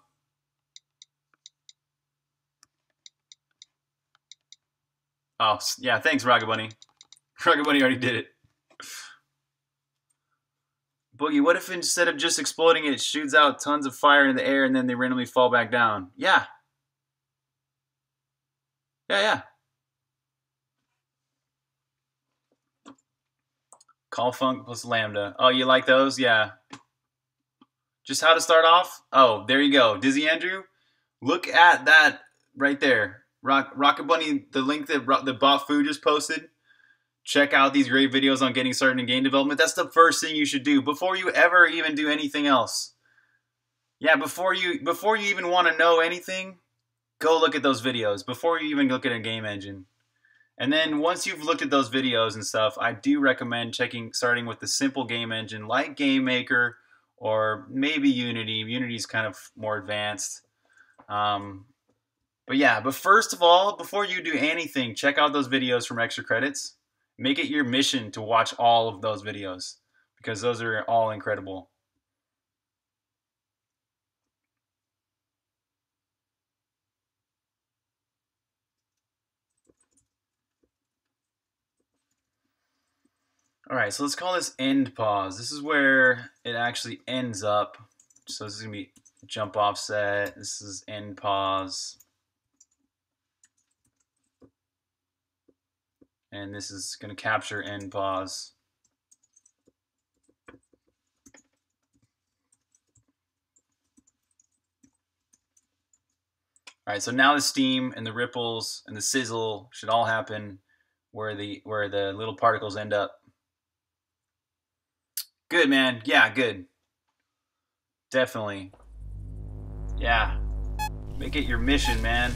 Oh, yeah, thanks, Rocket Bunny. Rocket Bunny already did it. Boogie, what if instead of just exploding it, shoots out tons of fire in the air and then they randomly fall back down? Yeah. Yeah, yeah. Call Func plus Lambda. Oh, you like those? Yeah. Just how to start off? Oh, there you go. Dizzy Andrew, look at that right there. Rock, Rocket Bunny, the link that, that Bot Food just posted check out these great videos on getting started in game development. That's the first thing you should do before you ever even do anything else. Yeah, before you before you even want to know anything, go look at those videos before you even look at a game engine. And then once you've looked at those videos and stuff, I do recommend checking starting with the simple game engine like Game Maker or maybe Unity. Unity's kind of more advanced. Um, but yeah, but first of all, before you do anything, check out those videos from Extra Credits make it your mission to watch all of those videos because those are all incredible. All right, so let's call this end pause. This is where it actually ends up. So this is gonna be jump offset. This is end pause. And this is gonna capture end pause. All right, so now the steam and the ripples and the sizzle should all happen where the where the little particles end up. Good man, yeah, good. Definitely. Yeah. Make it your mission, man.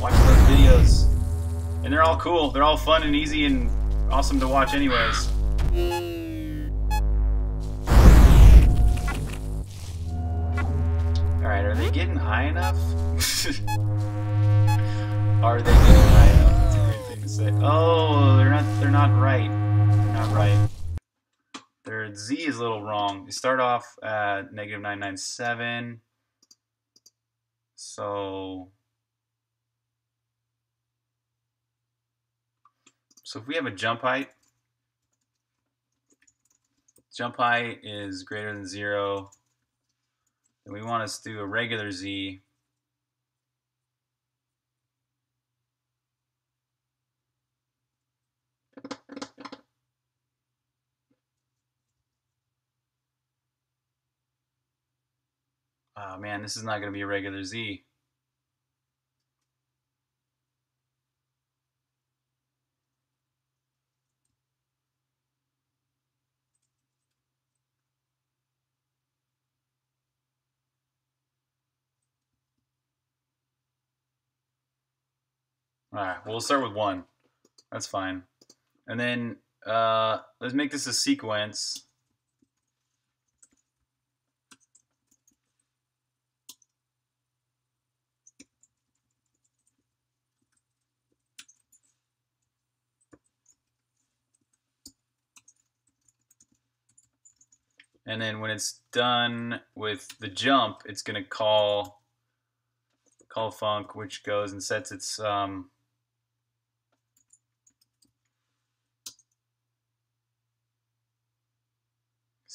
Watch those videos. And they're all cool. They're all fun and easy and awesome to watch anyways. Alright, are they getting high enough? are they getting high enough? That's a great thing to say. Oh, they're not they're not right. They're not right. Their Z is a little wrong. They start off at negative 997. So So if we have a jump height, jump height is greater than zero, then we want to do a regular Z. Oh man, this is not going to be a regular Z. Alright, well, we'll start with one. That's fine. And then uh, let's make this a sequence. And then when it's done with the jump, it's going to call call func, which goes and sets its um,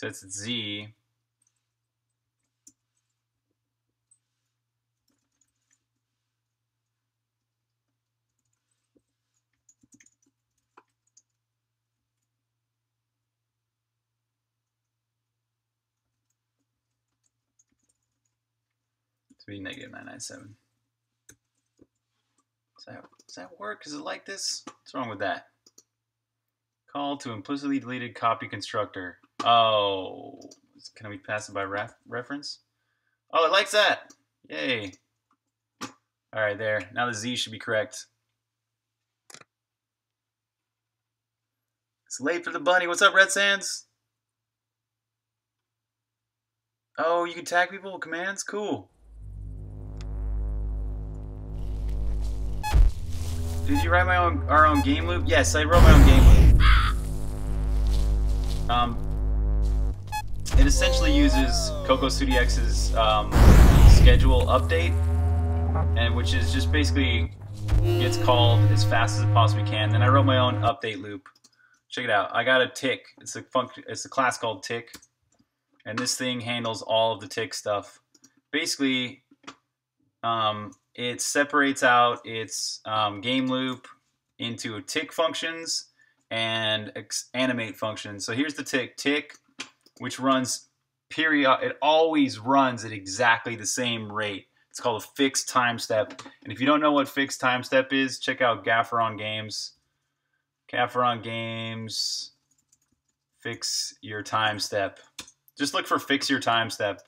its z to be negative 997. Does that, does that work? Is it like this? What's wrong with that? Call to implicitly deleted copy constructor. Oh, can we pass it by ref reference? Oh, it likes that. Yay. All right, there. Now the Z should be correct. It's late for the bunny. What's up, Red Sands? Oh, you can tag people with commands? Cool. Did you write my own our own game loop? Yes, I wrote my own game loop. Um, it essentially uses Cocos2d-x's um, schedule update, and which is just basically gets called as fast as it possibly can. Then I wrote my own update loop. Check it out. I got a tick. It's a function. It's a class called tick, and this thing handles all of the tick stuff. Basically, um, it separates out its um, game loop into tick functions and animate functions. So here's the tick. Tick which runs period. It always runs at exactly the same rate. It's called a fixed time step. And if you don't know what fixed time step is, check out Gaffer on Games. Gaffer on Games, fix your time step. Just look for fix your time step.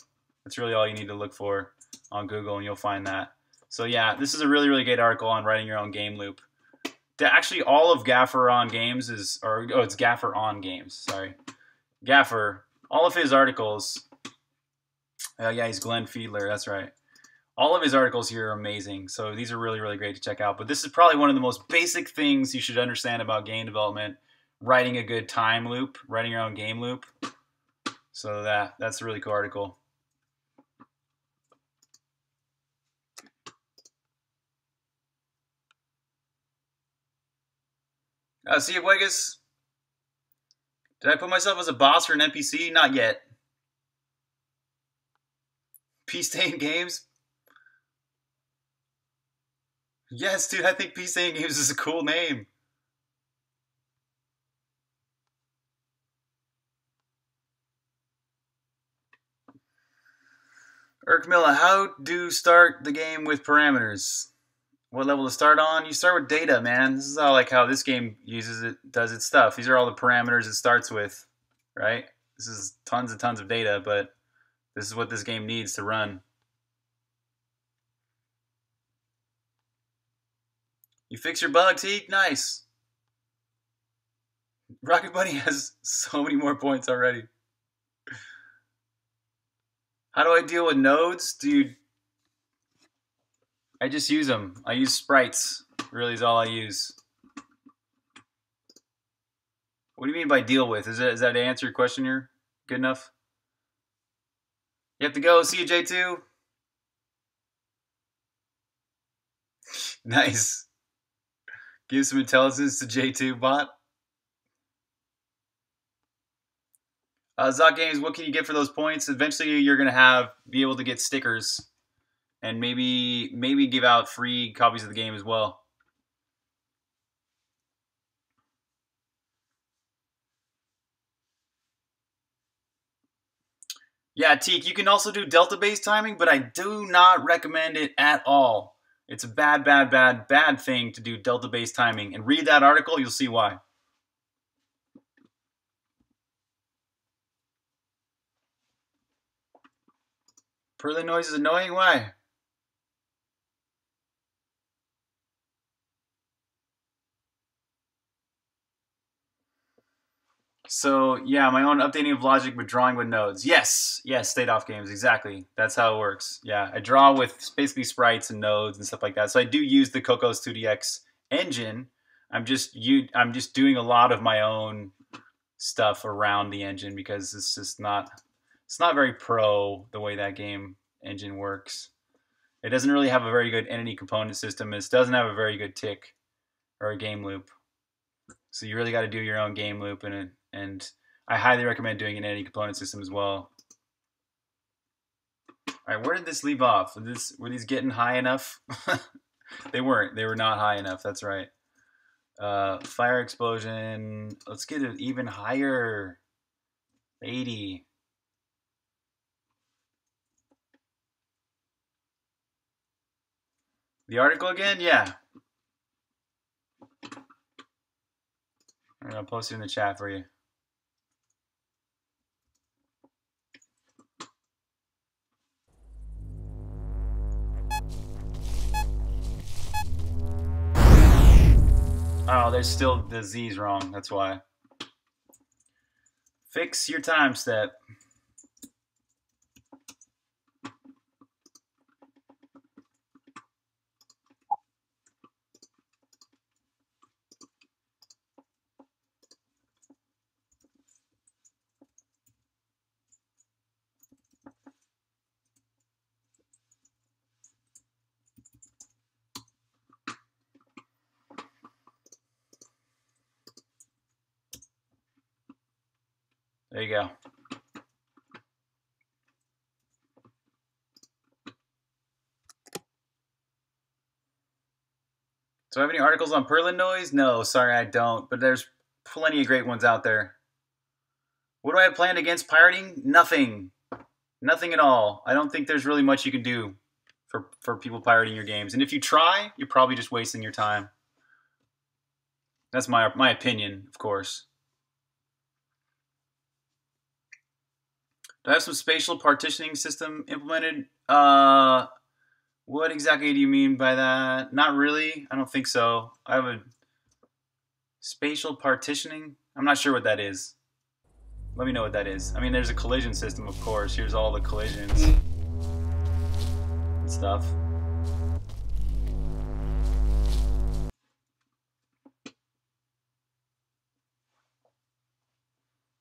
That's really all you need to look for on Google and you'll find that. So yeah, this is a really, really great article on writing your own game loop. Actually, all of Gaffer on Games is, or oh, it's Gaffer on Games, sorry. Gaffer all of his articles. Uh, yeah, he's Glenn Fiedler. That's right. All of his articles here are amazing. So these are really, really great to check out. But this is probably one of the most basic things you should understand about game development: writing a good time loop, writing your own game loop. So that that's a really cool article. Uh, see you, Vegas. Did I put myself as a boss for an NPC? Not yet. Peace Stain Games? Yes, dude, I think Peace Stain Games is a cool name. Erkmilla, how do start the game with parameters? What level to start on? You start with data, man. This is all like how this game uses it, does its stuff. These are all the parameters it starts with, right? This is tons and tons of data, but this is what this game needs to run. You fix your bug, Teak? Nice. Rocket Bunny has so many more points already. How do I deal with nodes? Dude, I just use them. I use sprites. Really is all I use. What do you mean by deal with? Is that, is that to answer your question here? Good enough? You have to go. See you, J2. nice. Give some intelligence to J2 bot. Uh, Zot Games, what can you get for those points? Eventually, you're gonna have be able to get stickers, and maybe maybe give out free copies of the game as well. Yeah, Teak, you can also do delta base timing, but I do not recommend it at all. It's a bad, bad, bad, bad thing to do delta base timing. And read that article, you'll see why. Perlin noise is annoying? Why? So yeah, my own updating of logic with drawing with nodes. Yes, yes, state off games, exactly. That's how it works. Yeah, I draw with basically sprites and nodes and stuff like that. So I do use the Cocos 2DX engine. I'm just you I'm just doing a lot of my own stuff around the engine because it's just not it's not very pro the way that game engine works. It doesn't really have a very good entity component system. It doesn't have a very good tick or a game loop. So you really got to do your own game loop and and I highly recommend doing an any component system as well. All right, where did this leave off? Were, this, were these getting high enough? they weren't. They were not high enough. That's right. Uh, fire explosion. Let's get it even higher. 80. The article again? Yeah. I'm going to post it in the chat for you. Oh, there's still the Z's wrong. That's why. Fix your time step. You go. Do I have any articles on Perlin noise? No, sorry, I don't. But there's plenty of great ones out there. What do I have planned against pirating? Nothing. Nothing at all. I don't think there's really much you can do for, for people pirating your games. And if you try, you're probably just wasting your time. That's my, my opinion, of course. Do I have some spatial partitioning system implemented? Uh, what exactly do you mean by that? Not really. I don't think so. I have a spatial partitioning. I'm not sure what that is. Let me know what that is. I mean, there's a collision system, of course. Here's all the collisions and stuff.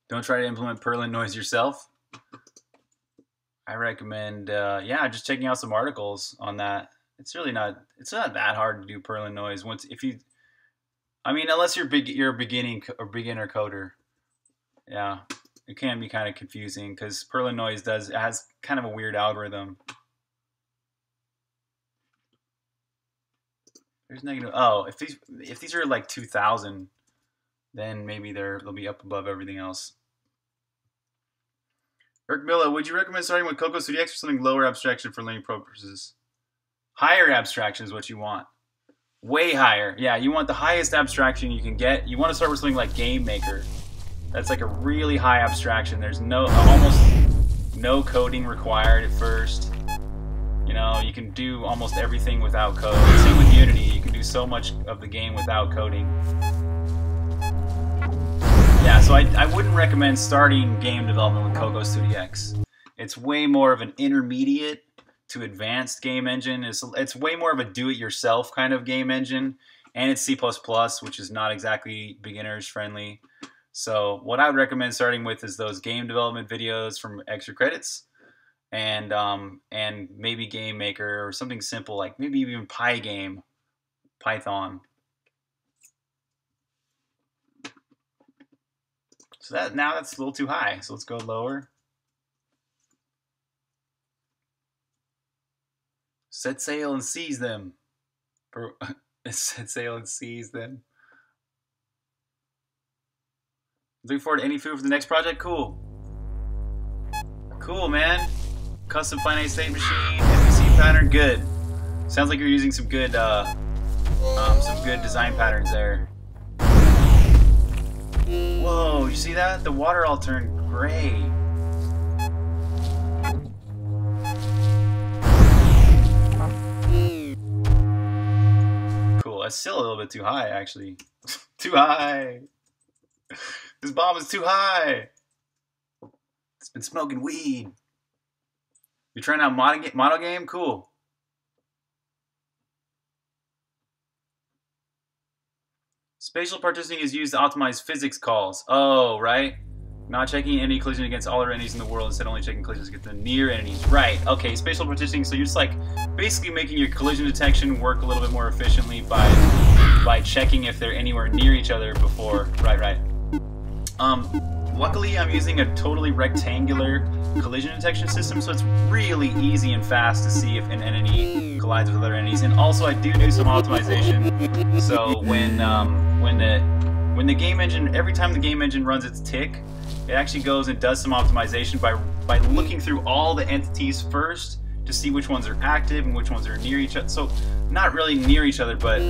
Don't try to implement Perlin noise yourself. I recommend, uh, yeah, just checking out some articles on that. It's really not, it's not that hard to do Perlin noise. Once, if you, I mean, unless you're big, you're a beginning or beginner coder, yeah, it can be kind of confusing because Perlin Noise does has kind of a weird algorithm. There's negative. Oh, if these if these are like 2,000, then maybe they're they'll be up above everything else. Eric Miller, would you recommend starting with Cocos2d-x or something lower abstraction for learning purposes? Higher abstraction is what you want. Way higher. Yeah, you want the highest abstraction you can get. You want to start with something like Game Maker. That's like a really high abstraction. There's no almost no coding required at first. You know, you can do almost everything without code. Same with Unity. You can do so much of the game without coding. Yeah, so I, I wouldn't recommend starting game development with Cocos2d-x. It's way more of an intermediate to advanced game engine. It's, it's way more of a do-it-yourself kind of game engine. And it's C++, which is not exactly beginners friendly. So what I would recommend starting with is those game development videos from Extra Credits and um, and maybe Game Maker or something simple like maybe even Pygame, Python. So that now that's a little too high. So let's go lower. Set sail and seize them. Set sail and seize them. Looking forward to any food for the next project. Cool. Cool, man custom finite state machine, MVC pattern, good. Sounds like you're using some good, uh, um, some good design patterns there. Whoa, you see that? The water all turned gray. Cool, that's still a little bit too high, actually. too high! This bomb is too high! It's been smoking weed. You're trying out mono game? Cool. Spatial partitioning is used to optimize physics calls. Oh, right. Not checking any collision against all other enemies in the world, instead only checking collisions against the near enemies. Right, okay, spatial partitioning, so you're just like basically making your collision detection work a little bit more efficiently by by checking if they're anywhere near each other before. Right, right. Um, luckily I'm using a totally rectangular collision detection system, so it's really easy and fast to see if an enemy collides with other enemies, And also, I do do some optimization. So when um, when the when the game engine, every time the game engine runs its tick, it actually goes and does some optimization by by looking through all the entities first to see which ones are active and which ones are near each other. So not really near each other, but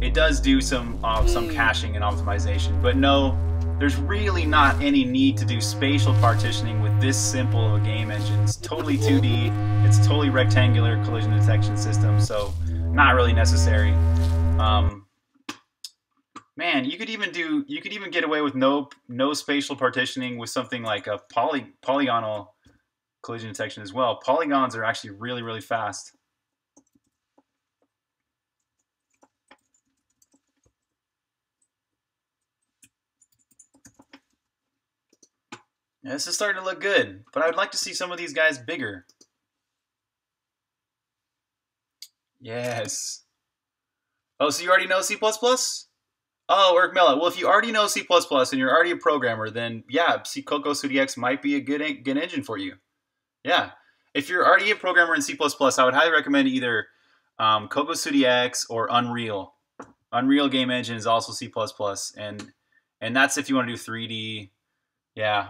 it does do some uh, some caching and optimization. But no, there's really not any need to do spatial partitioning with this simple of a game engine. It's totally 2D, it's totally rectangular collision detection system, so not really necessary. Um, man, you could even do you could even get away with no no spatial partitioning with something like a poly polygonal collision detection as well. Polygons are actually really really fast. Yeah, this is starting to look good, but I would like to see some of these guys bigger. Yes. Oh, so you already know C++? Oh, Eric Mella. Well, if you already know C++ and you're already a programmer, then yeah, C Cocos2d-x might be a good, good engine for you. Yeah. If you're already a programmer in C++, I would highly recommend either um, Cocos2d-x or Unreal. Unreal Game Engine is also C++, and and that's if you want to do 3D. Yeah,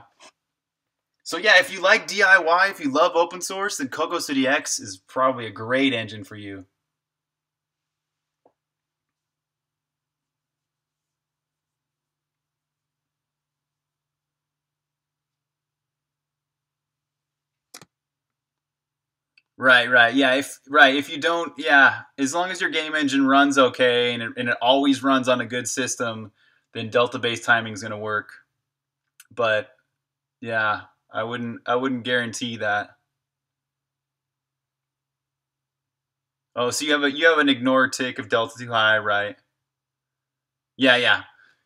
so yeah, if you like DIY, if you love open source, then Cocos2d-x is probably a great engine for you. Right, right, yeah. If right, if you don't, yeah, as long as your game engine runs okay and it, and it always runs on a good system, then delta based timing is going to work. But yeah, I wouldn't I wouldn't guarantee that. Oh, so you have a you have an ignore tick of delta too high, right? Yeah, yeah.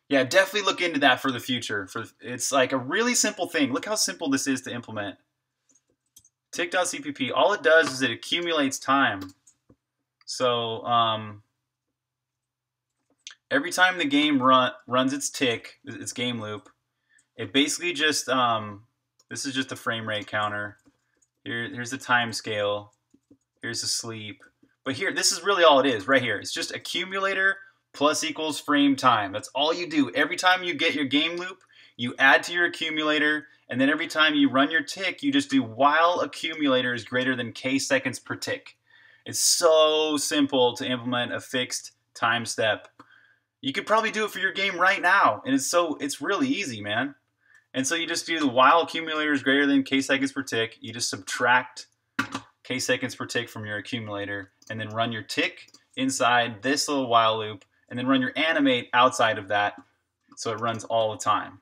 Yeah, definitely look into that for the future. For it's like a really simple thing. Look how simple this is to implement. Tick.cpp, all it does is it accumulates time. So um, every time the game run runs its tick, its game loop, It basically just um, this is just a frame rate counter. Here, here's the time scale. Here's the sleep. But here, this is really all it is right here. It's just accumulator plus equals frame time. That's all you do. Every time you get your game loop, you add to your accumulator, and then every time you run your tick, you just do while accumulator is greater than k seconds per tick. It's so simple to implement a fixed time step. You could probably do it for your game right now, and it's so it's really easy, man. And so you just do the while accumulator is greater than k seconds per tick. You just subtract k seconds per tick from your accumulator, and then run your tick inside this little while loop, and then run your animate outside of that, so it runs all the time.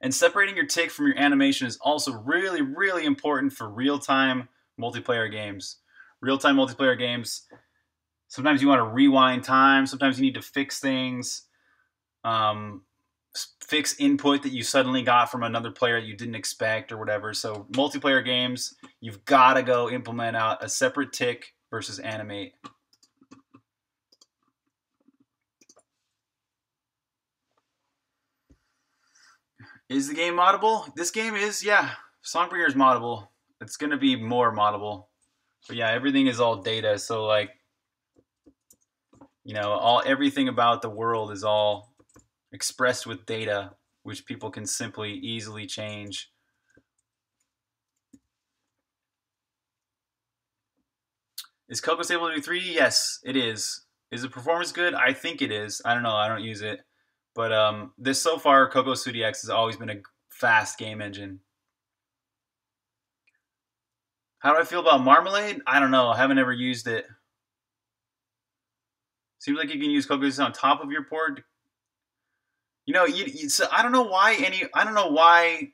And separating your tick from your animation is also really, really important for real-time multiplayer games. Real-time multiplayer games, sometimes you want to rewind time, sometimes you need to fix things, um, fix input that you suddenly got from another player that you didn't expect or whatever. So multiplayer games, you've got to go implement out a separate tick versus animate. Is the game moddable? This game is, yeah. Songbringer is moddable. It's going to be more moddable. But yeah, everything is all data. So like, you know, all everything about the world is all expressed with data, which people can simply easily change. Is Coco able to do 3D? Yes, it is. Is the performance good? I think it is. I don't know. I don't use it. But um, this so far, Coco X has always been a fast game engine. How do I feel about Marmalade? I don't know. I haven't ever used it. Seems like you can use Coco on top of your port. You know, you, you, so I don't know why any. I don't know why.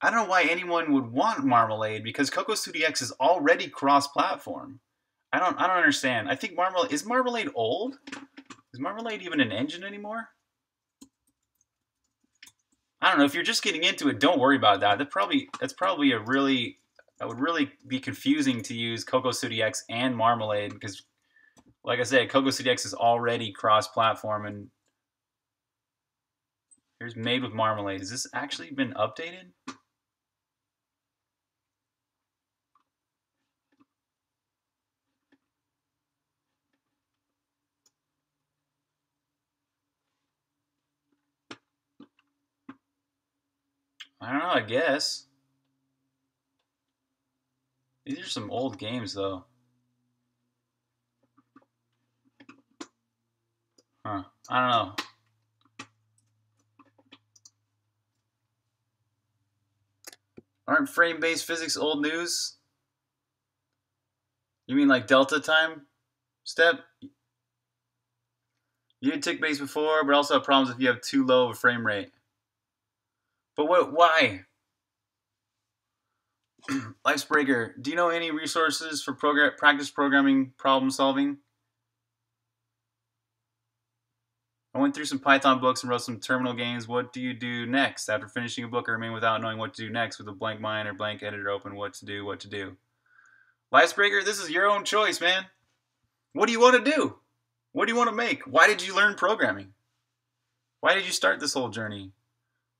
I don't know why anyone would want Marmalade because Cocos2d-x is already cross-platform. I don't. I don't understand. I think Marmalade is Marmalade old. Is Marmalade even an engine anymore? I don't know if you're just getting into it. Don't worry about that. That probably that's probably a really that would really be confusing to use Cocos2d-x and Marmalade because, like I said, Cocos2d-x is already cross-platform and here's Made with Marmalade. Has this actually been updated? I don't know, I guess. These are some old games, though. Huh. I don't know. Aren't frame-based physics old news? You mean like delta time step? You did tick base before, but also have problems if you have too low of a frame rate. But what? Why? Lifesbreaker, do you know any resources for practice programming problem solving? I went through some Python books and wrote some terminal games. What do you do next? After finishing a book, I remain without knowing what to do next with a blank mind or blank editor open. What to do, what to do. Lifesbreaker, this is your own choice, man. What do you want to do? What do you want to make? Why did you learn programming? Why did you start this whole journey?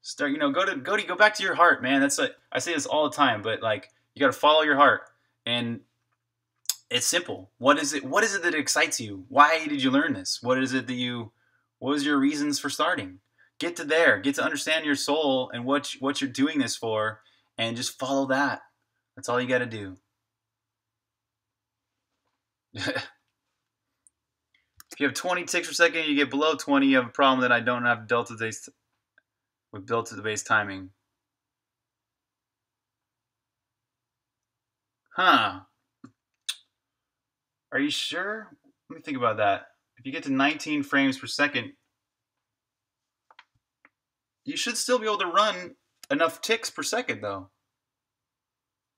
Start, you know, go to go to go back to your heart, man. That's like I say this all the time, but like you got to follow your heart, and it's simple. What is it? What is it that excites you? Why did you learn this? What is it that you? What was your reasons for starting? Get to there. Get to understand your soul and what what you're doing this for, and just follow that. That's all you got to do. if you have 20 ticks per second, you get below 20, you have a problem that I don't have delta days with built to the base timing. Huh. Are you sure? Let me think about that. If you get to 19 frames per second, you should still be able to run enough ticks per second, though.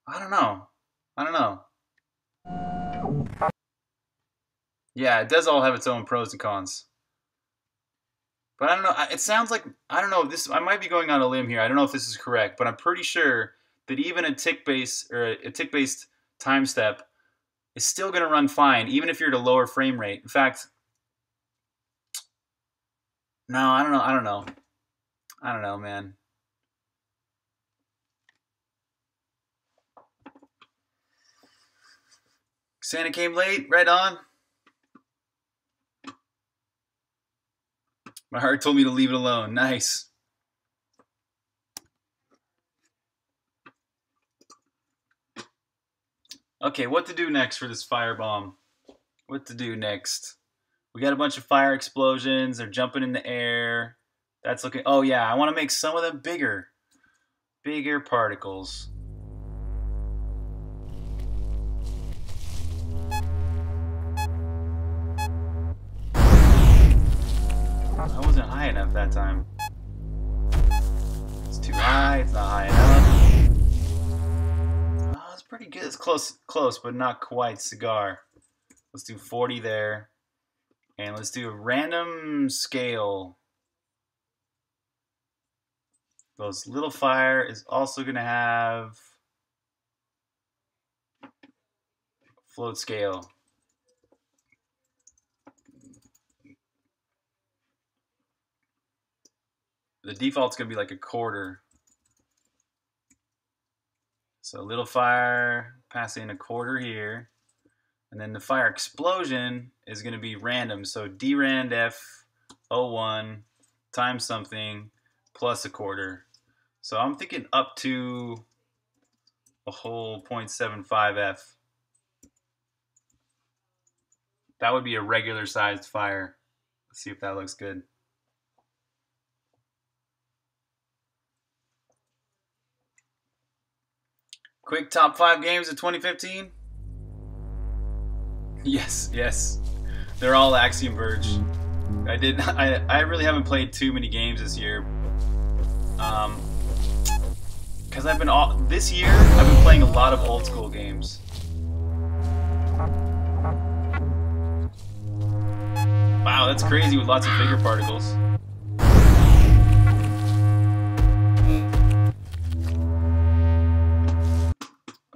I don't know. I don't know. Yeah, it does all have its own pros and cons. But I don't know. It sounds like I don't know. This I might be going on a limb here. I don't know if this is correct, but I'm pretty sure that even a tick base or a, tick based time step is still going to run fine, even if you're at a lower frame rate. In fact, no, I don't know. I don't know. I don't know, man. Santa came late, right on. My heart told me to leave it alone. Nice. Okay, what to do next for this firebomb? What to do next? We got a bunch of fire explosions. They're jumping in the air. That's looking... Oh, yeah. I want to make some of them bigger. Bigger particles. I wasn't high enough that time. It's too high. It's not high enough. Oh, it's pretty good. It's close, close, but not quite cigar. Let's do 40 there. And let's do a random scale. Those little fire is also going to have float scale. The default's going to be like a quarter. So a little fire, passing a quarter here. And then the fire explosion is going to be random. So drand f01 times something plus a quarter. So I'm thinking up to a whole 0.75 f. That would be a regular sized fire. Let's see if that looks good. Quick top five games of 2015. Yes, yes. They're all Axiom Verge. I did. I I really haven't played too many games this year. Um, because I've been all this year. I've been playing a lot of old school games. Wow, that's crazy with lots of bigger particles.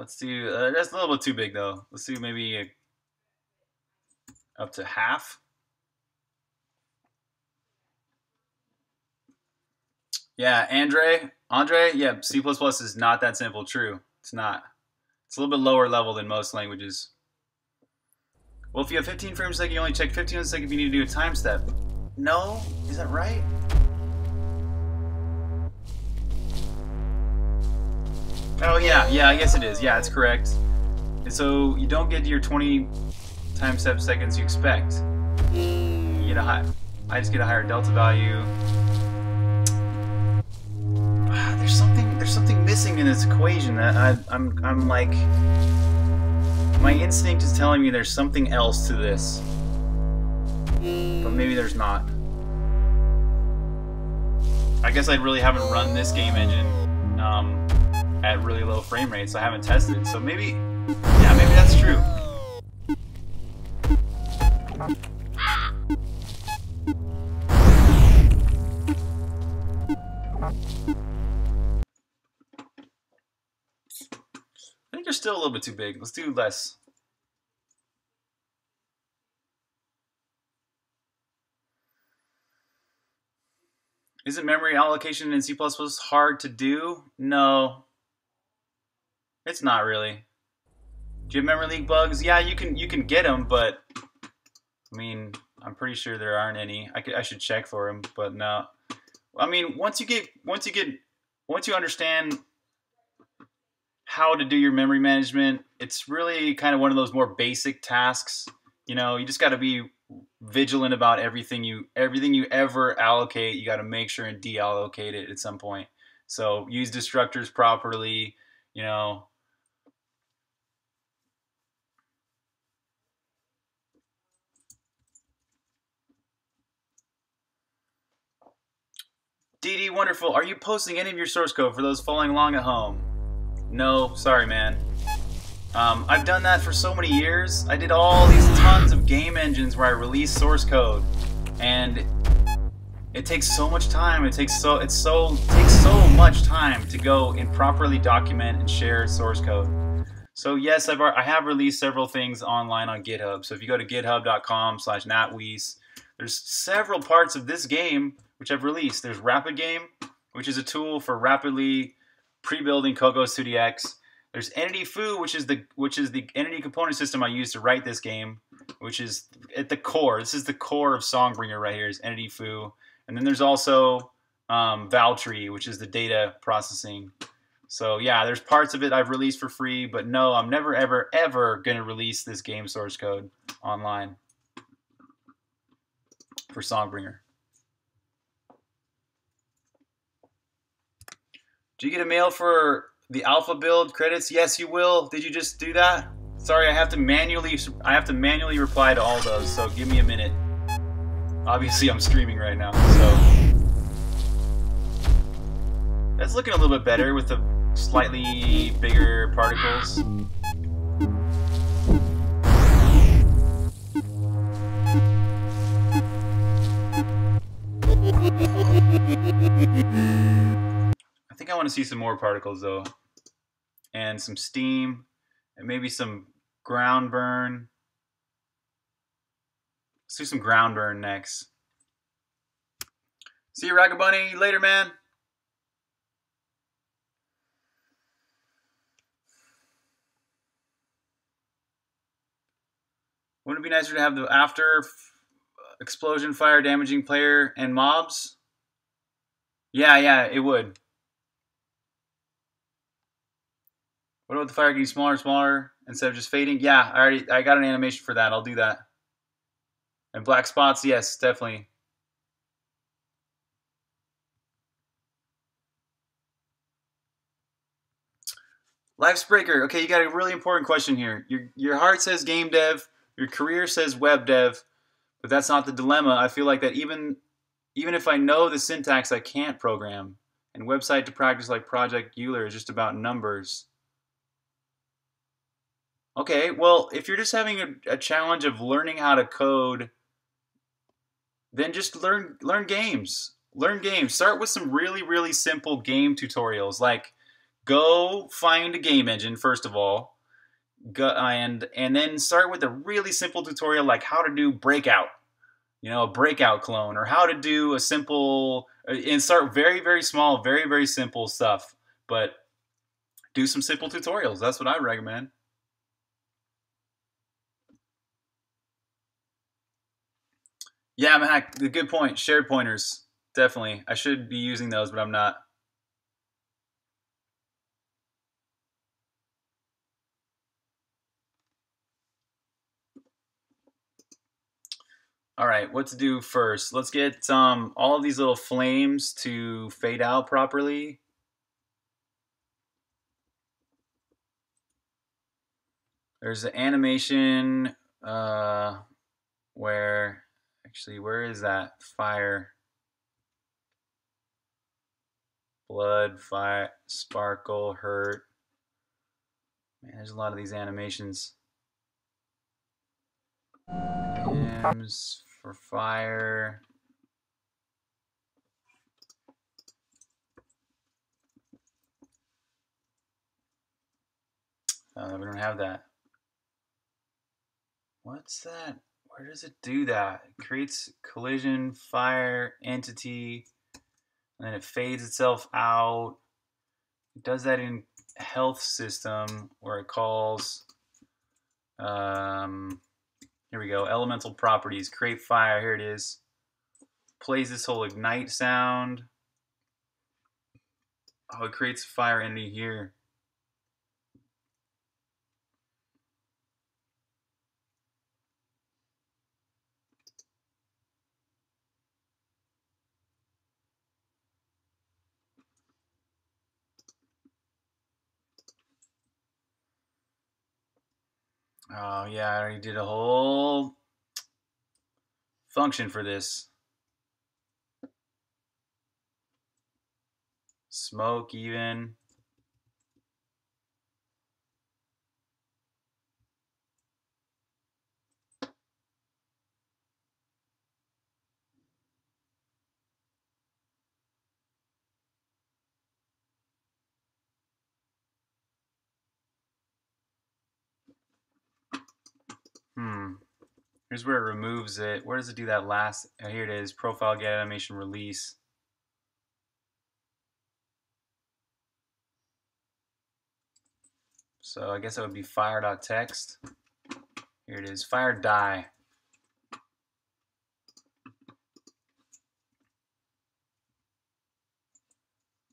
Let's do, uh, that's a little bit too big though. Let's do maybe a, up to half. Yeah, Andre, Andre, yeah, C++ is not that simple. True, it's not. It's a little bit lower level than most languages. Well, if you have 15 frames a second, you only check 15 a second if you need to do a time step. No, is that right? Oh yeah, yeah, I guess it is. Yeah, it's correct. And so you don't get your 20 time step seconds you expect. You get a high. I just get a higher delta value. There's something. There's something missing in this equation. I, I, I'm. I'm like. My instinct is telling me there's something else to this, but maybe there's not. I guess I really haven't run this game engine. Um, at really low frame rates. I haven't tested so maybe, yeah, maybe that's true. I think you're still a little bit too big. Let's do less. Isn't memory allocation in C++ hard to do? No, it's not really. Do you memory leak bugs? Yeah, you can you can get them, but I mean, I'm pretty sure there aren't any. I could I should check for them, but no. I mean, once you get once you get once you understand how to do your memory management, it's really kind of one of those more basic tasks. You know, you just got to be vigilant about everything you everything you ever allocate. You got to make sure and deallocate it at some point. So use destructors properly. You know, DD Wonderful, are you posting any of your source code for those following along at home? No, sorry, man. Um, I've done that for so many years. I did all these tons of game engines where I release source code, and it takes so much time. It takes so it's so it takes so much time to go and properly document and share source code. So yes, I've I have released several things online on GitHub. So if you go to github.com/natweiss, there's several parts of this game which I've released. There's Rapid Game, which is a tool for rapidly pre-building Cocos2d-x. There's EntityFu, which is the which is the entity component system I use to write this game, which is at the core. This is the core of Songbringer right here is EntityFu. And then there's also um, Valtree, which is the data processing. So yeah, there's parts of it I've released for free, but no, I'm never ever ever gonna release this game source code online for Songbringer. Do you get a mail for the alpha build credits? Yes, you will. Did you just do that? Sorry, I have to manually I have to manually reply to all those. So give me a minute. Obviously, I'm streaming right now, so that's looking a little bit better with the slightly bigger particles. I think I want to see some more particles though. And some steam. And maybe some ground burn. Let's do some ground burn next. See you, Ragged Bunny. Later, man. Wouldn't it be nicer to have the after explosion, fire, damaging player, and mobs? Yeah, yeah, it would. What about the fire getting smaller and smaller instead of just fading? Yeah, I already I got an animation for that. I'll do that. And black spots, yes, definitely. Lifesbreaker. Okay, you got a really important question here. Your your heart says game dev, your career says web dev, but that's not the dilemma. I feel like that even even if I know the syntax, I can't program. And website to practice like Project Euler is just about numbers. Okay, well, if you're just having a, a, challenge of learning how to code, then just learn learn games. Learn games. Start with some really really simple game tutorials. Like, go find a game engine first of all, go, and and then start with a really simple tutorial like how to do Breakout you know, a breakout clone or how to do a simple uh, and start very, very small, very, very simple stuff. But do some simple tutorials. That's what I recommend. Yeah, I'm Mac, the good point. Shared pointers. Definitely. I should be using those, but I'm not. All right, what to do first? Let's get um, all of these little flames to fade out properly. There's an animation uh, where, actually, where is that? Fire. Blood, fire, sparkle, hurt. Man, there's a lot of these animations. For fire. Uh, we don't have that. What's that? Where does it do that? It creates collision, fire, entity, and then it fades itself out. It does that in health system where it calls um, here we go. Elemental properties. Create fire. Here it is. Plays this whole ignite sound. Oh, it creates fire entity here. Oh, yeah, I already did a whole function for this. Smoke even. Hmm. Here's where it removes it. Where does it do that last? Oh, here it is. Profile, get animation, release. So I guess that would be fire.txt. Here it is, fire die.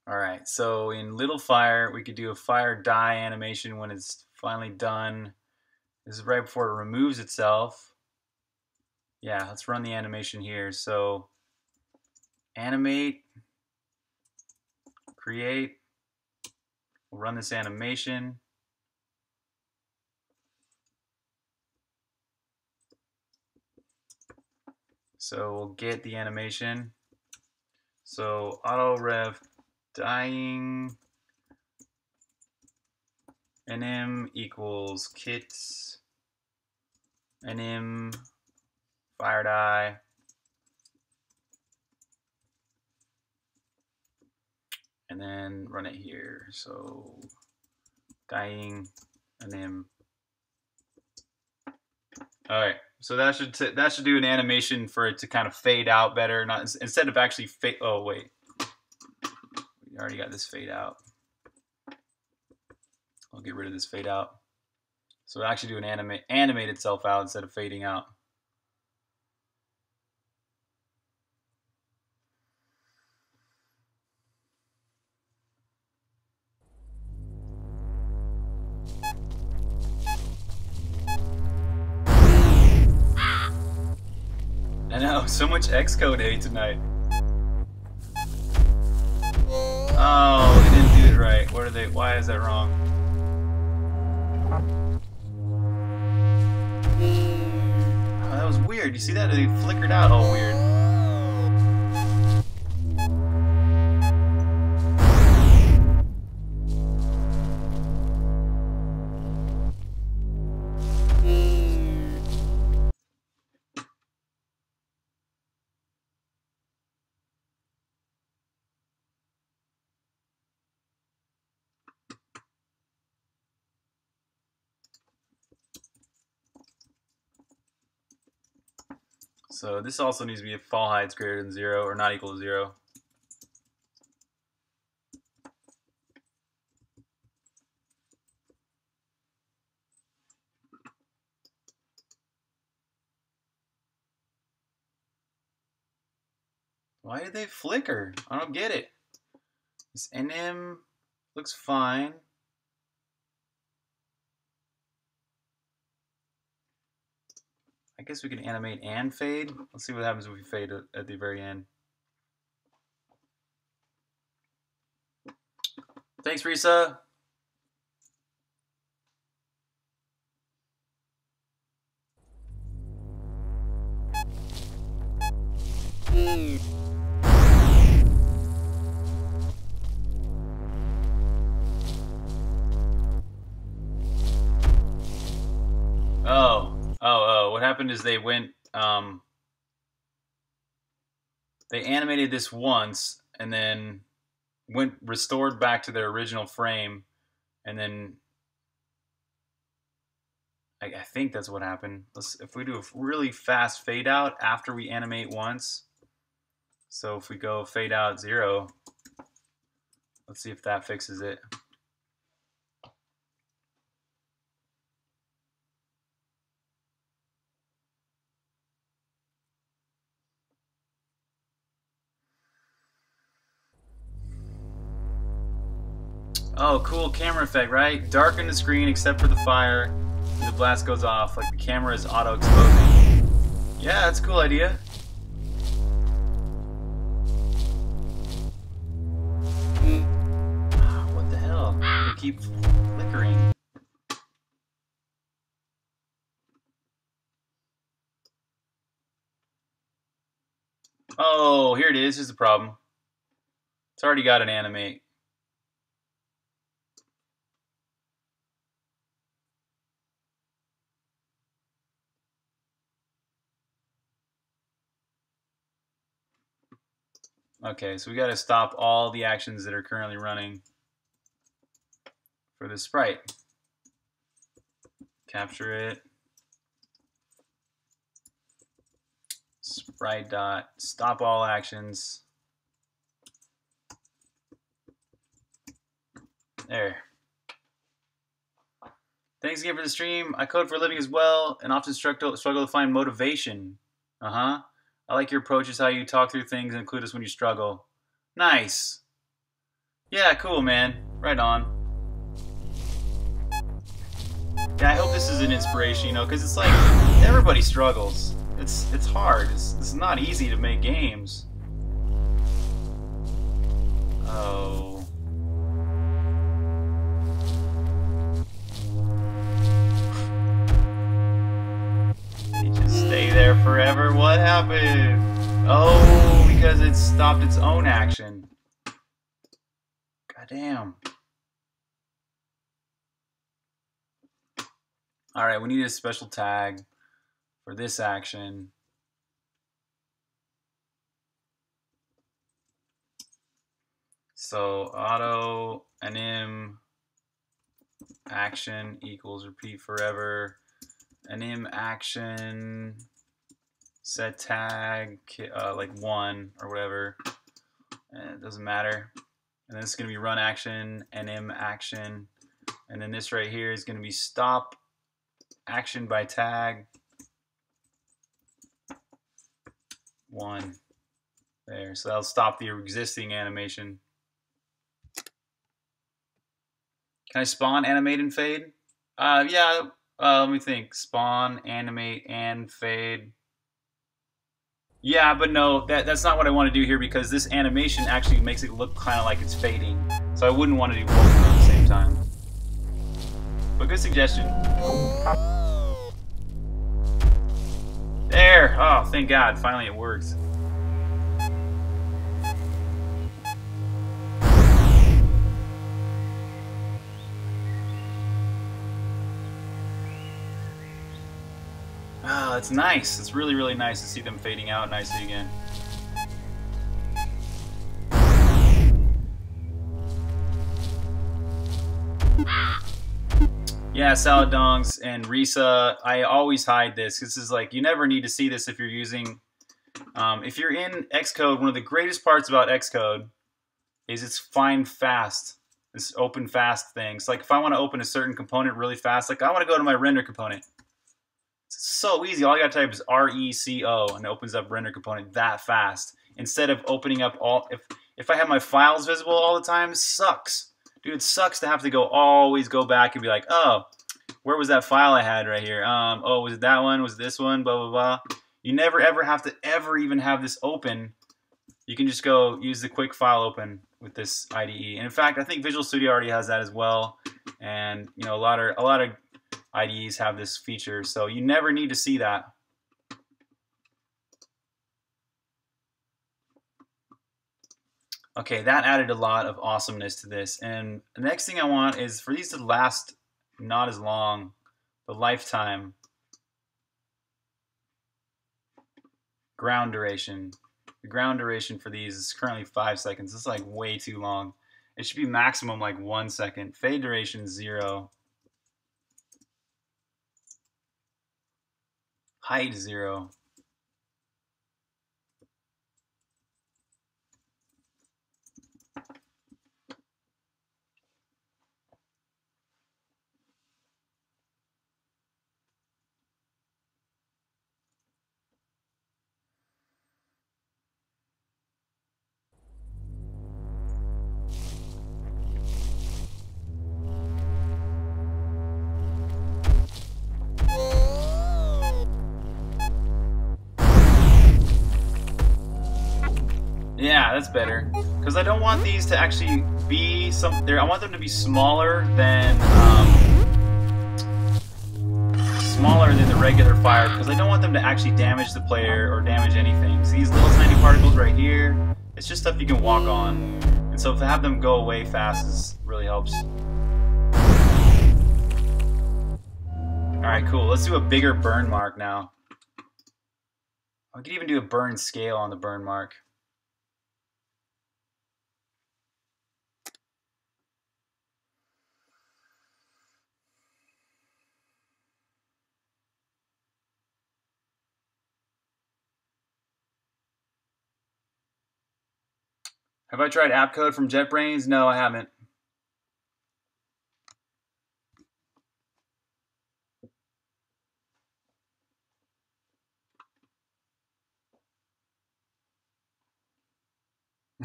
All right, so in little fire, we could do a fire die animation when it's finally done. This is right before it removes itself. Yeah, let's run the animation here. So animate, create, we'll run this animation. So we'll get the animation. So auto rev dying nm equals kits. Nm fire die and then run it here. So dying nm all right so that should that should do an animation for it to kind of fade out better. Not instead of actually fade oh wait. We already got this fade out. I'll get rid of this fade out. So actually do an animate animate itself out instead of fading out. I know, so much Xcode hate tonight. Oh, they didn't do it right. What are they? Why is that wrong? Weird. You see that? They flickered out all weird. So this also needs to be if fall heights greater than zero or not equal to zero. Why did they flicker? I don't get it. This NM looks fine. Guess we can animate and fade. Let's see what happens if we fade at the very end. Thanks, Risa. Oh. Oh, oh, what happened is they went, um, they animated this once and then went restored back to their original frame and then I, I think that's what happened. Let's, if we do a really fast fade out after we animate once, so if we go fade out zero, let's see if that fixes it. Oh, cool camera effect, right? Darken the screen except for the fire. The blast goes off, like the camera is auto-exposing. Yeah, that's a cool idea. Ah, what the hell? They keep flickering. Oh, here it is. Here's the problem. It's already got an animate. Okay, so we got to stop all the actions that are currently running for the sprite. Capture it. Sprite dot stop all actions. There. Thanks again for the stream. I code for a living as well and often struggle, to find motivation. Uh huh. I like your approach, is how you talk through things and include us when you struggle. Nice. Yeah, cool, man. Right on. Yeah, I hope this is an inspiration, you know, because it's like everybody struggles. It's it's hard. It's, it's not easy to make games. Stopped its own action. God damn. Alright, we need a special tag for this action. So auto anim action equals repeat forever anim action set tag uh, like one or whatever. Eh, it doesn't matter. And then it's going to be run action anim action. And then this right here is going to be stop action by tag. One. There. So that'll stop the existing animation. Can I spawn animate and fade? Uh, yeah uh, let me think. Spawn, animate, and fade. Yeah, but no, that, that's not what I want to do here because this animation actually makes it look kind of like it's fading. So I wouldn't want to do both at the same time. But good suggestion. There! Oh, thank God. Finally it works. It's nice. It's really, really nice to see them fading out nicely again. Yeah, salad dongs and Risa. I always hide this. This is like you never need to see this if you're using. Um, if you're in Xcode, one of the greatest parts about Xcode is it's find fast. This open fast thing. So like if I want to open a certain component really fast, like I want to go to my render component. So easy. All you gotta type is RECO and it opens up render component that fast. Instead of opening up all if if I have my files visible all the time, sucks. Dude, it sucks to have to go always go back and be like, oh, where was that file I had right here? Um, oh, was it that one? Was this one? Blah blah blah. You never ever have to ever even have this open. You can just go use the quick file open with this IDE. And in fact, I think Visual Studio already has that as well. And you know, a lot of a lot of IDEs have this feature, so you never need to see that. Okay, that added a lot of awesomeness to this. And the next thing I want is for these to last not as long, the lifetime. Ground duration. The ground duration for these is currently five seconds. It's like way too long. It should be maximum like one second. Fade duration zero. Height zero. That's better. Because I don't want these to actually be some. There, I want them to be smaller than um, smaller than the regular fire. Because I don't want them to actually damage the player or damage anything. So these little tiny particles right here, it's just stuff you can walk on. And so to have them go away fast is really helps. All right, cool. Let's do a bigger burn mark now. I could even do a burn scale on the burn mark. Have I tried AppCode from JetBrains? No, I haven't.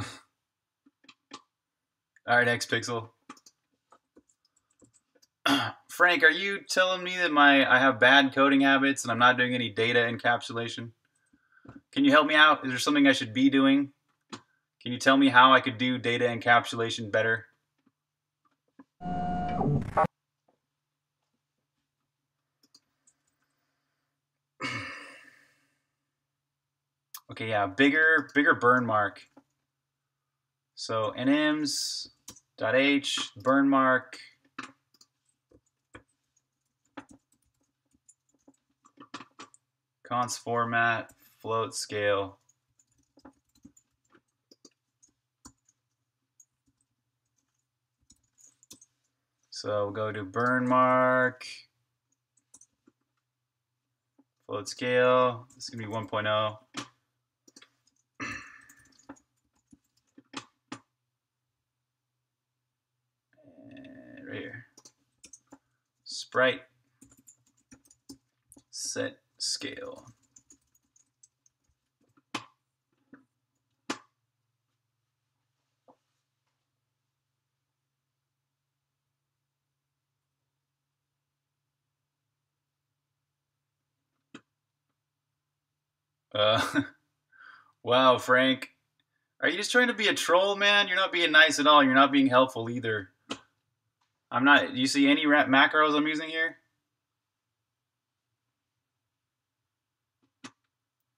All right, X Pixel. Frank, are you telling me that my I have bad coding habits and I'm not doing any data encapsulation? Can you help me out? Is there something I should be doing? Can you tell me how I could do data encapsulation better? okay, yeah, bigger, bigger burn mark. So nms dot h burn mark const format float scale So we'll go to burn mark, float scale. This is gonna be 1.0. And right here, sprite set scale. Uh, wow, Frank. Are you just trying to be a troll, man? You're not being nice at all. You're not being helpful either. I'm not. Do you see any macros I'm using here?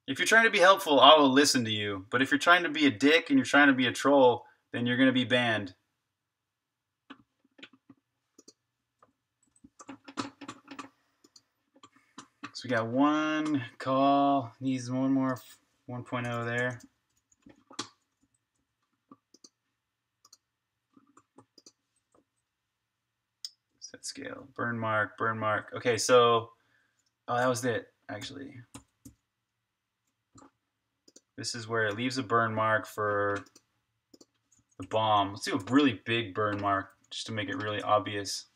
If you're trying to be helpful, I will listen to you. But if you're trying to be a dick and you're trying to be a troll, then you're going to be banned. We got one call, needs one more 1.0 there. Set scale, burn mark, burn mark. Okay, so, oh, that was it, actually. This is where it leaves a burn mark for the bomb. Let's do a really big burn mark just to make it really obvious.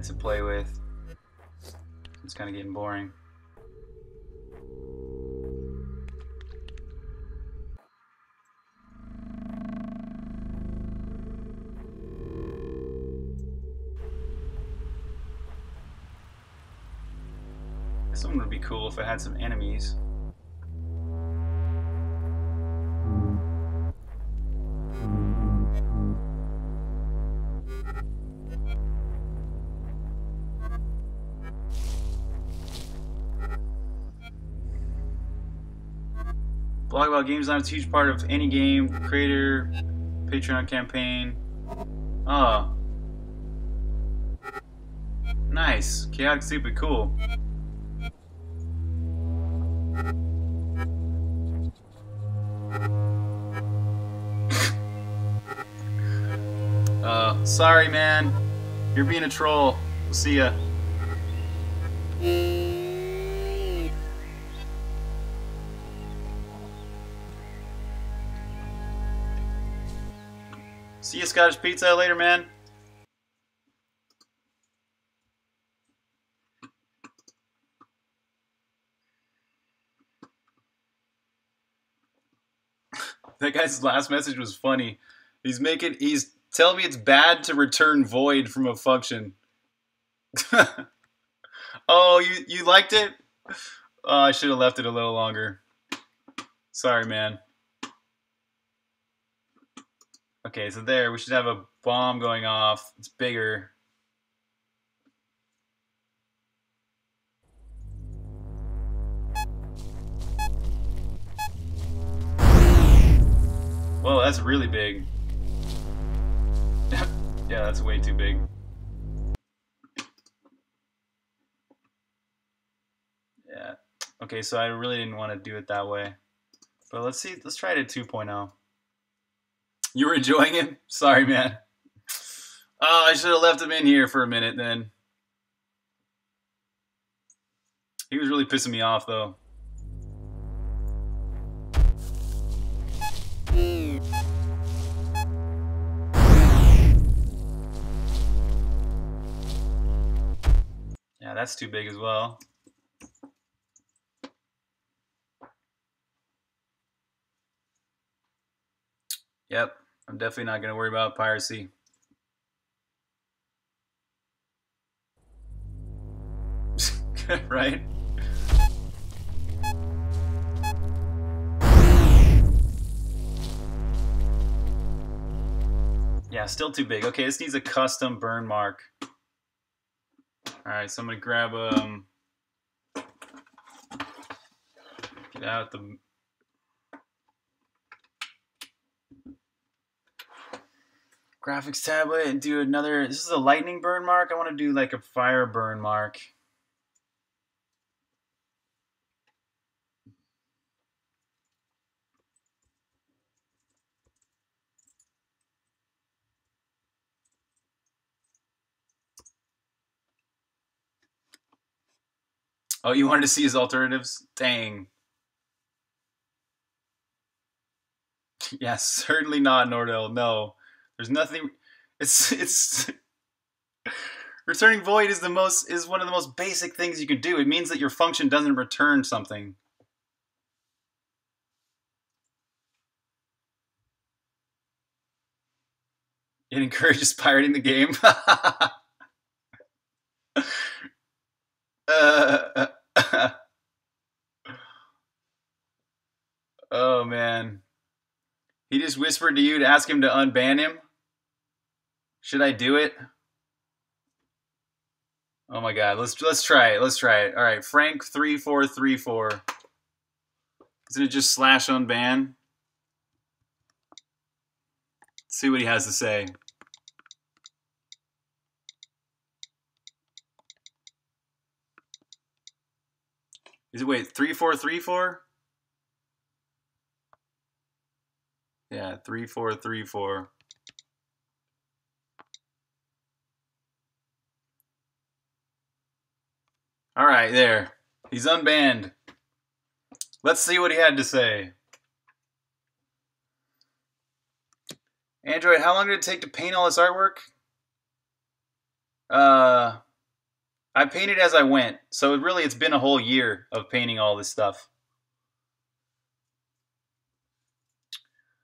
Area to play with. It's kind of getting boring. This one would be cool if it had some enemies. About games not a huge part of any game creator Patreon campaign. Oh. Nice. Chaotic stupid cool. uh, sorry man. You're being a troll. We'll see ya. Scottish Pizza. Later, man. that guy's last message was funny. He's making he's telling me it's bad to return void from a function. oh, you you liked it? Oh, I should have left it a little longer. Sorry, man. Okay, so there, we should have a bomb going off. It's bigger. Whoa, that's really big. Yeah, that's way too big. Yeah. Okay, so I really didn't want to do it that way. But let's see, let's try it at 2.0. You were enjoying him? Sorry, man. Oh, I should have left him in here for a minute then. He was really pissing me off, though. Yeah, that's too big as well. Yep, I'm definitely not going to worry about piracy. right? Yeah, still too big. Okay, this needs a custom burn mark. Alright, so I'm going to grab, um, get out the graphics tablet and do another, this is a lightning burn mark. I want to do like a fire burn mark. Oh, you wanted to see his alternatives? Dang. Yeah, certainly not Nordell. No. There's nothing it's it's returning void is the most is one of the most basic things you can do. It means that your function doesn't return something. It encourages pirating the game. uh, oh man. He just whispered to you to ask him to unban him? Should I do it? Oh my god, let's let's try it. Let's try it. All right, Frank three four three four. Isn't it just slash unban? Let's see what he has to say. Is it wait three four three four? Yeah, three four three four. All right, there. He's unbanned. Let's see what he had to say. Android, how long did it take to paint all this artwork? Uh, I painted as I went, so it really it's been a whole year of painting all this stuff.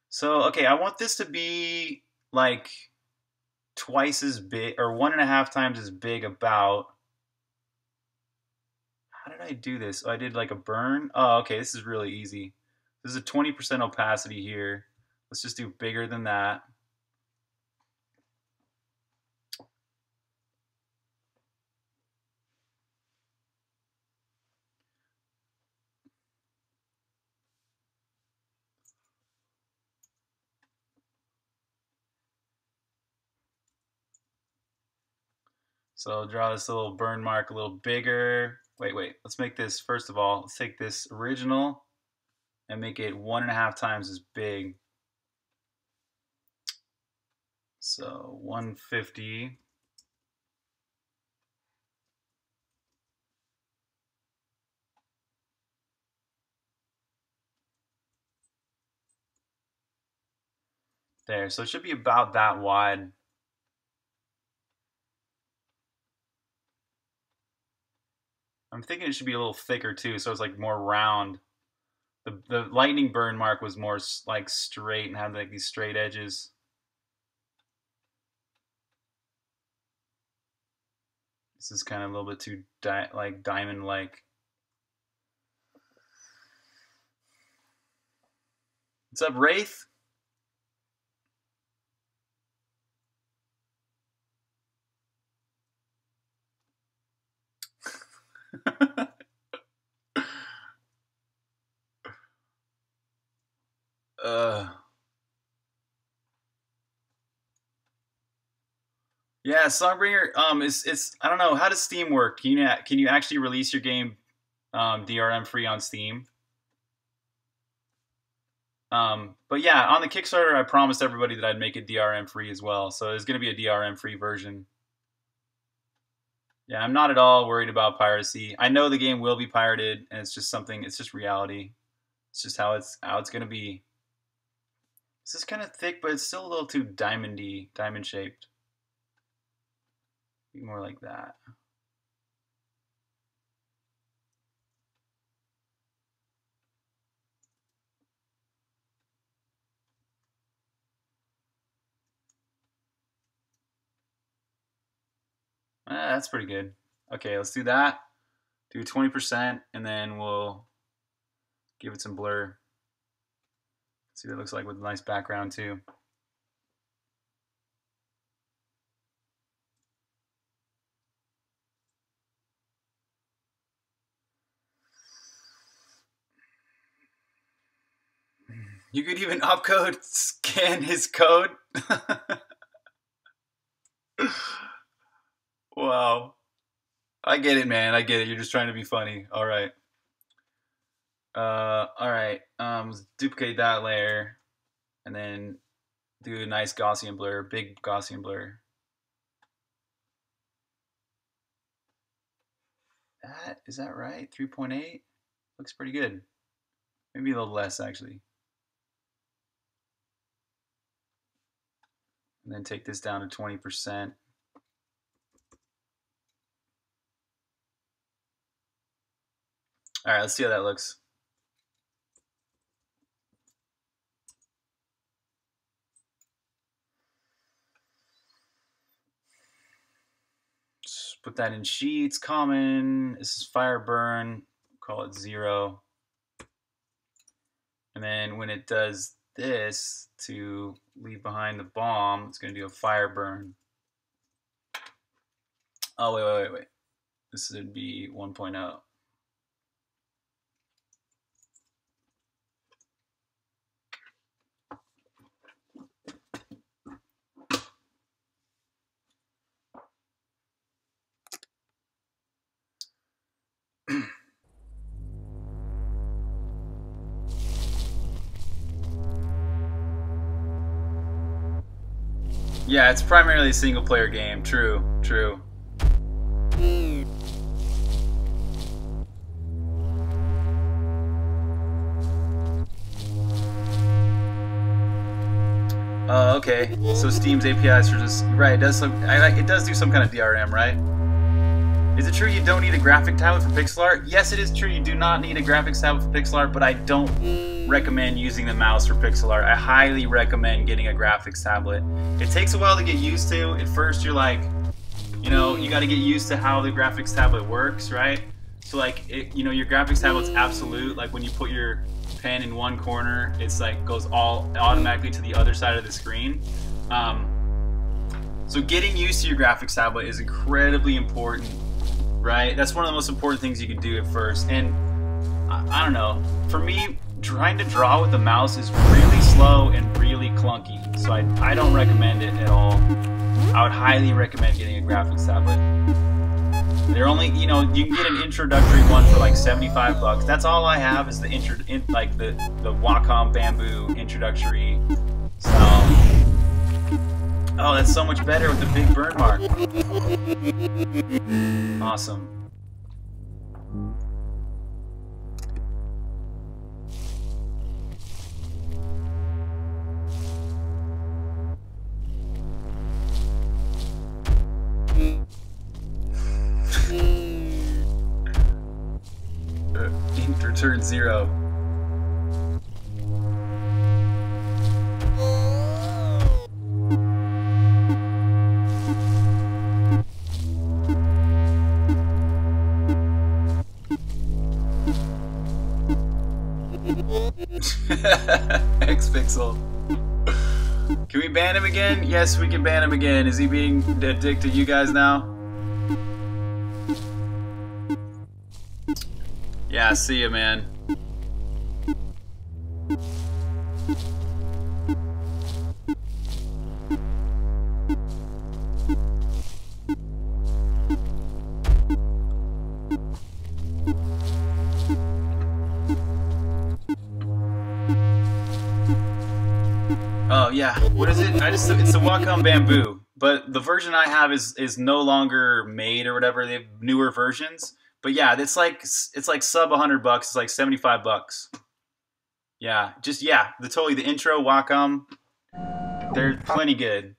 So, okay, I want this to be like twice as big or one and a half times as big about. Did I do this? Oh, I did like a burn. Oh, okay, this is really easy. This is a 20% opacity here. Let's just do bigger than that. So draw this little burn mark a little bigger. Wait, wait, let's make this, first of all, let's take this original and make it one and a half times as big. So 150. There, so it should be about that wide. I'm thinking it should be a little thicker too, so it's like more round. The the lightning burn mark was more like straight and had like these straight edges. This is kind of a little bit too di like diamond like. What's up, Wraith? Uh Yeah, Songbringer. Um, is it's I don't know how does Steam work? Can you can you actually release your game um, DRM free on Steam? Um, but yeah, on the Kickstarter, I promised everybody that I'd make it DRM free as well. So there's going to be a DRM free version. Yeah, I'm not at all worried about piracy. I know the game will be pirated, and it's just something. It's just reality. It's just how it's how it's to be. This is kind of thick, but it's still a little too diamondy, diamond shaped. More like that. Eh, that's pretty good. Okay, let's do that. Do 20%, and then we'll give it some blur. See what it looks like with a nice background too. You could even AppCode scan his code. wow. I get it, man. I get it. You're just trying to be funny. All right. Uh, all right. Um, duplicate that layer, and then do a nice Gaussian blur, big Gaussian blur. That is that right? 3.8 looks pretty good. Maybe a little less actually. And then take this down to 20%. All right, let's see how that looks. put that in sheets, common. This is fire burn, call it zero. And then when it does this to leave behind the bomb, it's going to do a fire burn. Oh, wait, wait, wait, wait. This would be 1.0. Yeah, it's primarily a single player game. True, true. Oh, okay. So Steam's APIs are just right. It does some. I. It does do some kind of DRM, right? Is it true you don't need a graphic tablet for pixel art? Yes, it is true you do not need a graphics tablet for pixel art, but I don't recommend using the mouse for pixel art. I highly recommend getting a graphics tablet. It takes a while to get used to. At first, you're like, you know, you got to get used to how the graphics tablet works, right? So like, it, you know, your graphics tablet's absolute. Like when you put your pen in one corner, it's like goes all automatically to the other side of the screen. Um, so getting used to your graphics tablet is incredibly important right? That's one of the most important things you can do at first. And I, I don't know, for me, trying to draw with the mouse is really slow and really clunky. So I, I don't recommend it at all. I would highly recommend getting a graphics tablet. They're only, you know, you can get an introductory one for like 75 bucks. That's all I have is the intro, in, like the the Wacom Bamboo introductory. So, oh, that's so much better with the big burn mark. Awesome. Yes, we can ban him again. Is he being a dick to you guys now? Yeah, see you, man. What is it? I just it's the Wacom Bamboo, but the version I have is is no longer made or whatever. They have newer versions. But yeah, it's like it's like sub 100 bucks. It's like 75 bucks. Yeah, just yeah, the totally the intro Wacom. They're plenty good.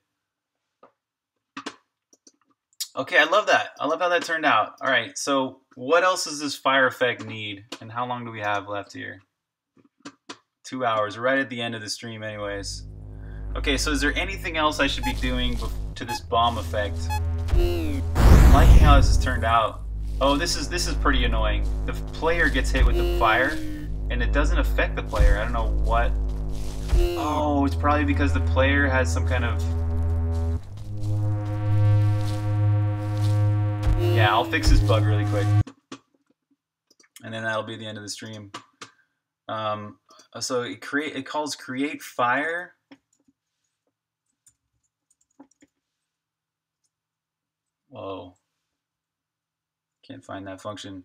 Okay, I love that. I love how that turned out. All right, so what else does this fire effect need, and how long do we have left here? Two hours, right at the end of the stream, anyways. Okay, so is there anything else I should be doing to this bomb effect? Hmm. I'm liking how this has turned out. Oh, this is this is pretty annoying. The player gets hit with the fire, hmm. and it doesn't affect the player. I don't know what. Hmm. Oh, it's probably because the player has some kind of. Yeah, I'll fix this bug really quick, and then that'll be the end of the stream. Um, so it create it calls create fire. Whoa. Can't find that function.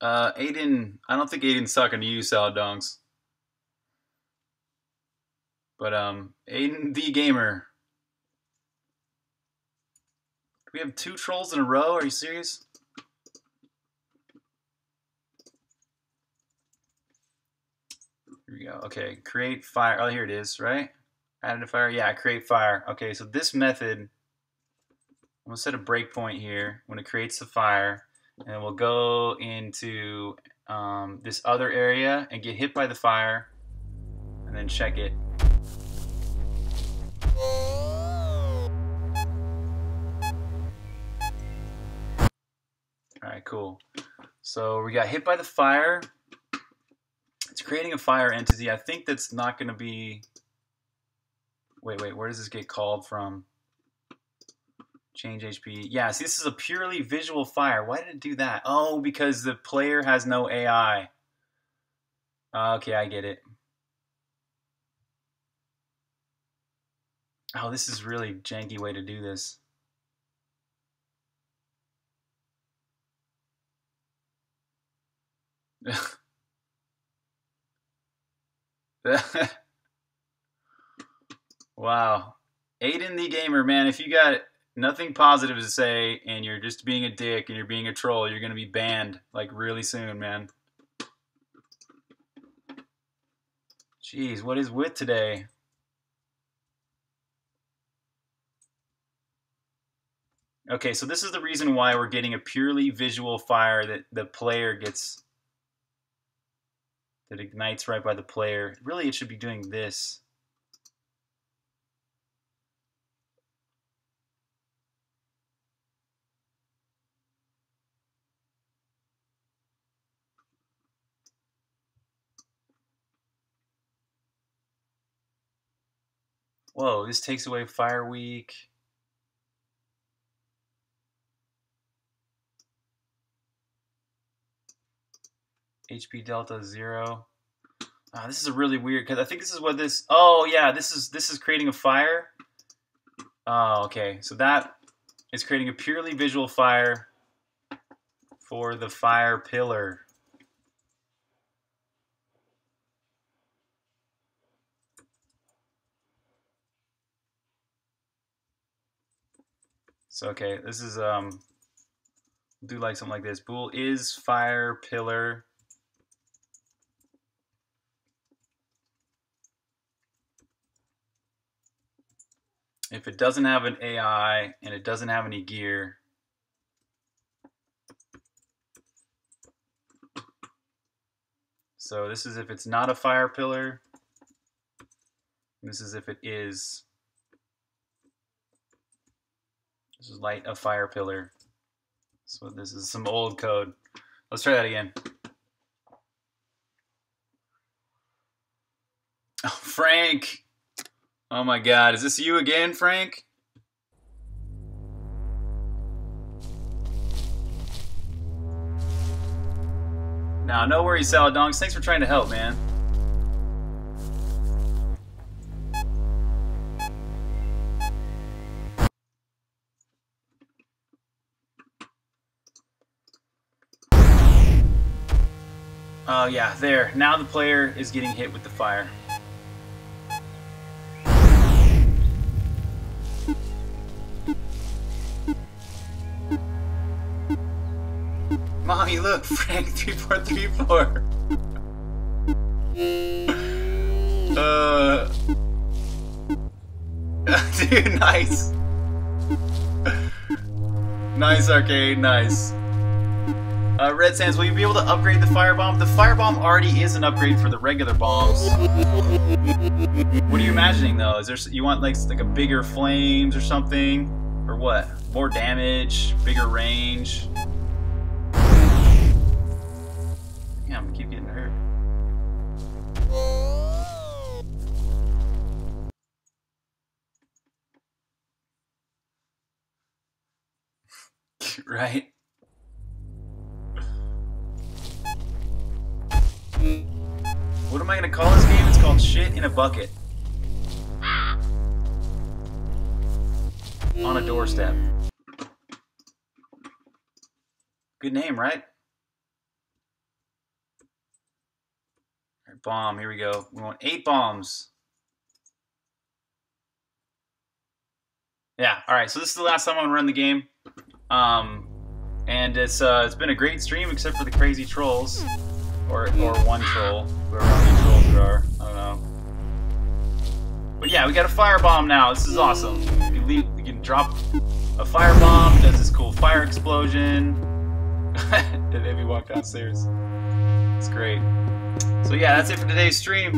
Uh, Aiden, I don't think Aiden's talking to you, Salad Dongs. But, um, Aiden the Gamer. Do we have two trolls in a row? Are you serious? Here we go. Okay, create fire. Oh, here it is, right? Added a fire. Yeah, create fire. Okay, so this method, I'm going to set a breakpoint here when it creates the fire and we'll go into um, this other area and get hit by the fire and then check it. All right, cool. So we got hit by the fire. It's creating a fire entity. I think that's not going to be... Wait, wait, where does this get called from? Change HP. Yeah, see, this is a purely visual fire. Why did it do that? Oh, because the player has no AI. Uh, okay, I get it. Oh, this is really janky way to do this. wow. Aiden the Gamer, man, if you got nothing positive to say and you're just being a dick and you're being a troll, you're going to be banned like really soon, man. Jeez, what is with today? Okay, so this is the reason why we're getting a purely visual fire that the player gets, that ignites right by the player. Really, it should be doing this. Whoa, this takes away Fire Week. HP Delta zero. Oh, this is a really weird because I think this is what this. Oh yeah, this is this is creating a fire. Oh okay, so that is creating a purely visual fire for the fire pillar. So okay, this is um do like something like this. Bool is fire pillar. If it doesn't have an AI and it doesn't have any gear, so this is if it's not a fire pillar. This is if it is. This is light a fire pillar. So this is some old code. Let's try that again. Frank. Oh my god, is this you again, Frank? Now, no worries, Saladongs. Thanks for trying to help, man. Oh uh, yeah, there. Now the player is getting hit with the fire. Mommy, look, Frank 3434. uh, dude, nice. nice arcade, nice. Uh, Red Sands, will you be able to upgrade the firebomb? The firebomb already is an upgrade for the regular bombs. What are you imagining though? Is there you want like like a bigger flames or something, or what? More damage, bigger range. Right? What am I gonna call this game? It's called Shit in a Bucket. On a doorstep. Good name, right? bomb, here we go. We want eight bombs. Yeah, alright, so this is the last time I'm gonna run the game. Um, and it's uh, it's been a great stream except for the crazy trolls, or or one troll, whoever many trolls there are. I don't know. But yeah, we got a firebomb now. This is awesome. You, leave, you can drop a firebomb. Does this cool fire explosion. and we walk downstairs. It's great. So yeah, that's it for today's stream.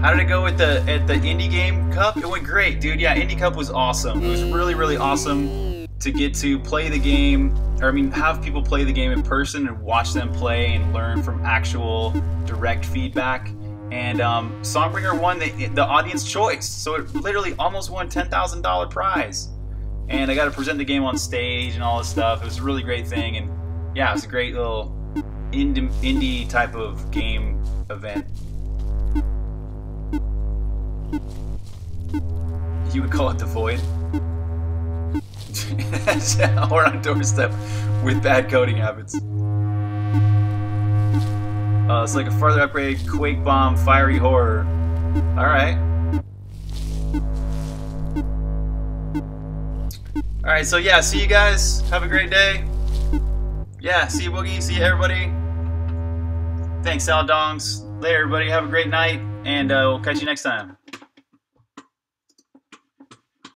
How did it go with the at the Indie Game Cup? It went great, dude. Yeah, Indie Cup was awesome. It was really, really awesome to get to play the game, or I mean, have people play the game in person and watch them play and learn from actual direct feedback. And um, Songbringer won the, the audience choice, so it literally almost won ten thousand dollar prize. And I got to present the game on stage and all this stuff. It was a really great thing, and yeah, it was a great little indie, indie type of game event. You would call it the void? or on doorstep with bad coding habits. Uh, it's like a further upgrade, Quake Bomb, Fiery Horror. Alright. Alright, so yeah, see you guys. Have a great day. Yeah, see you, Boogie. See you, everybody. Thanks, Al Dongs. Later, everybody. Have a great night, and uh, we'll catch you next time.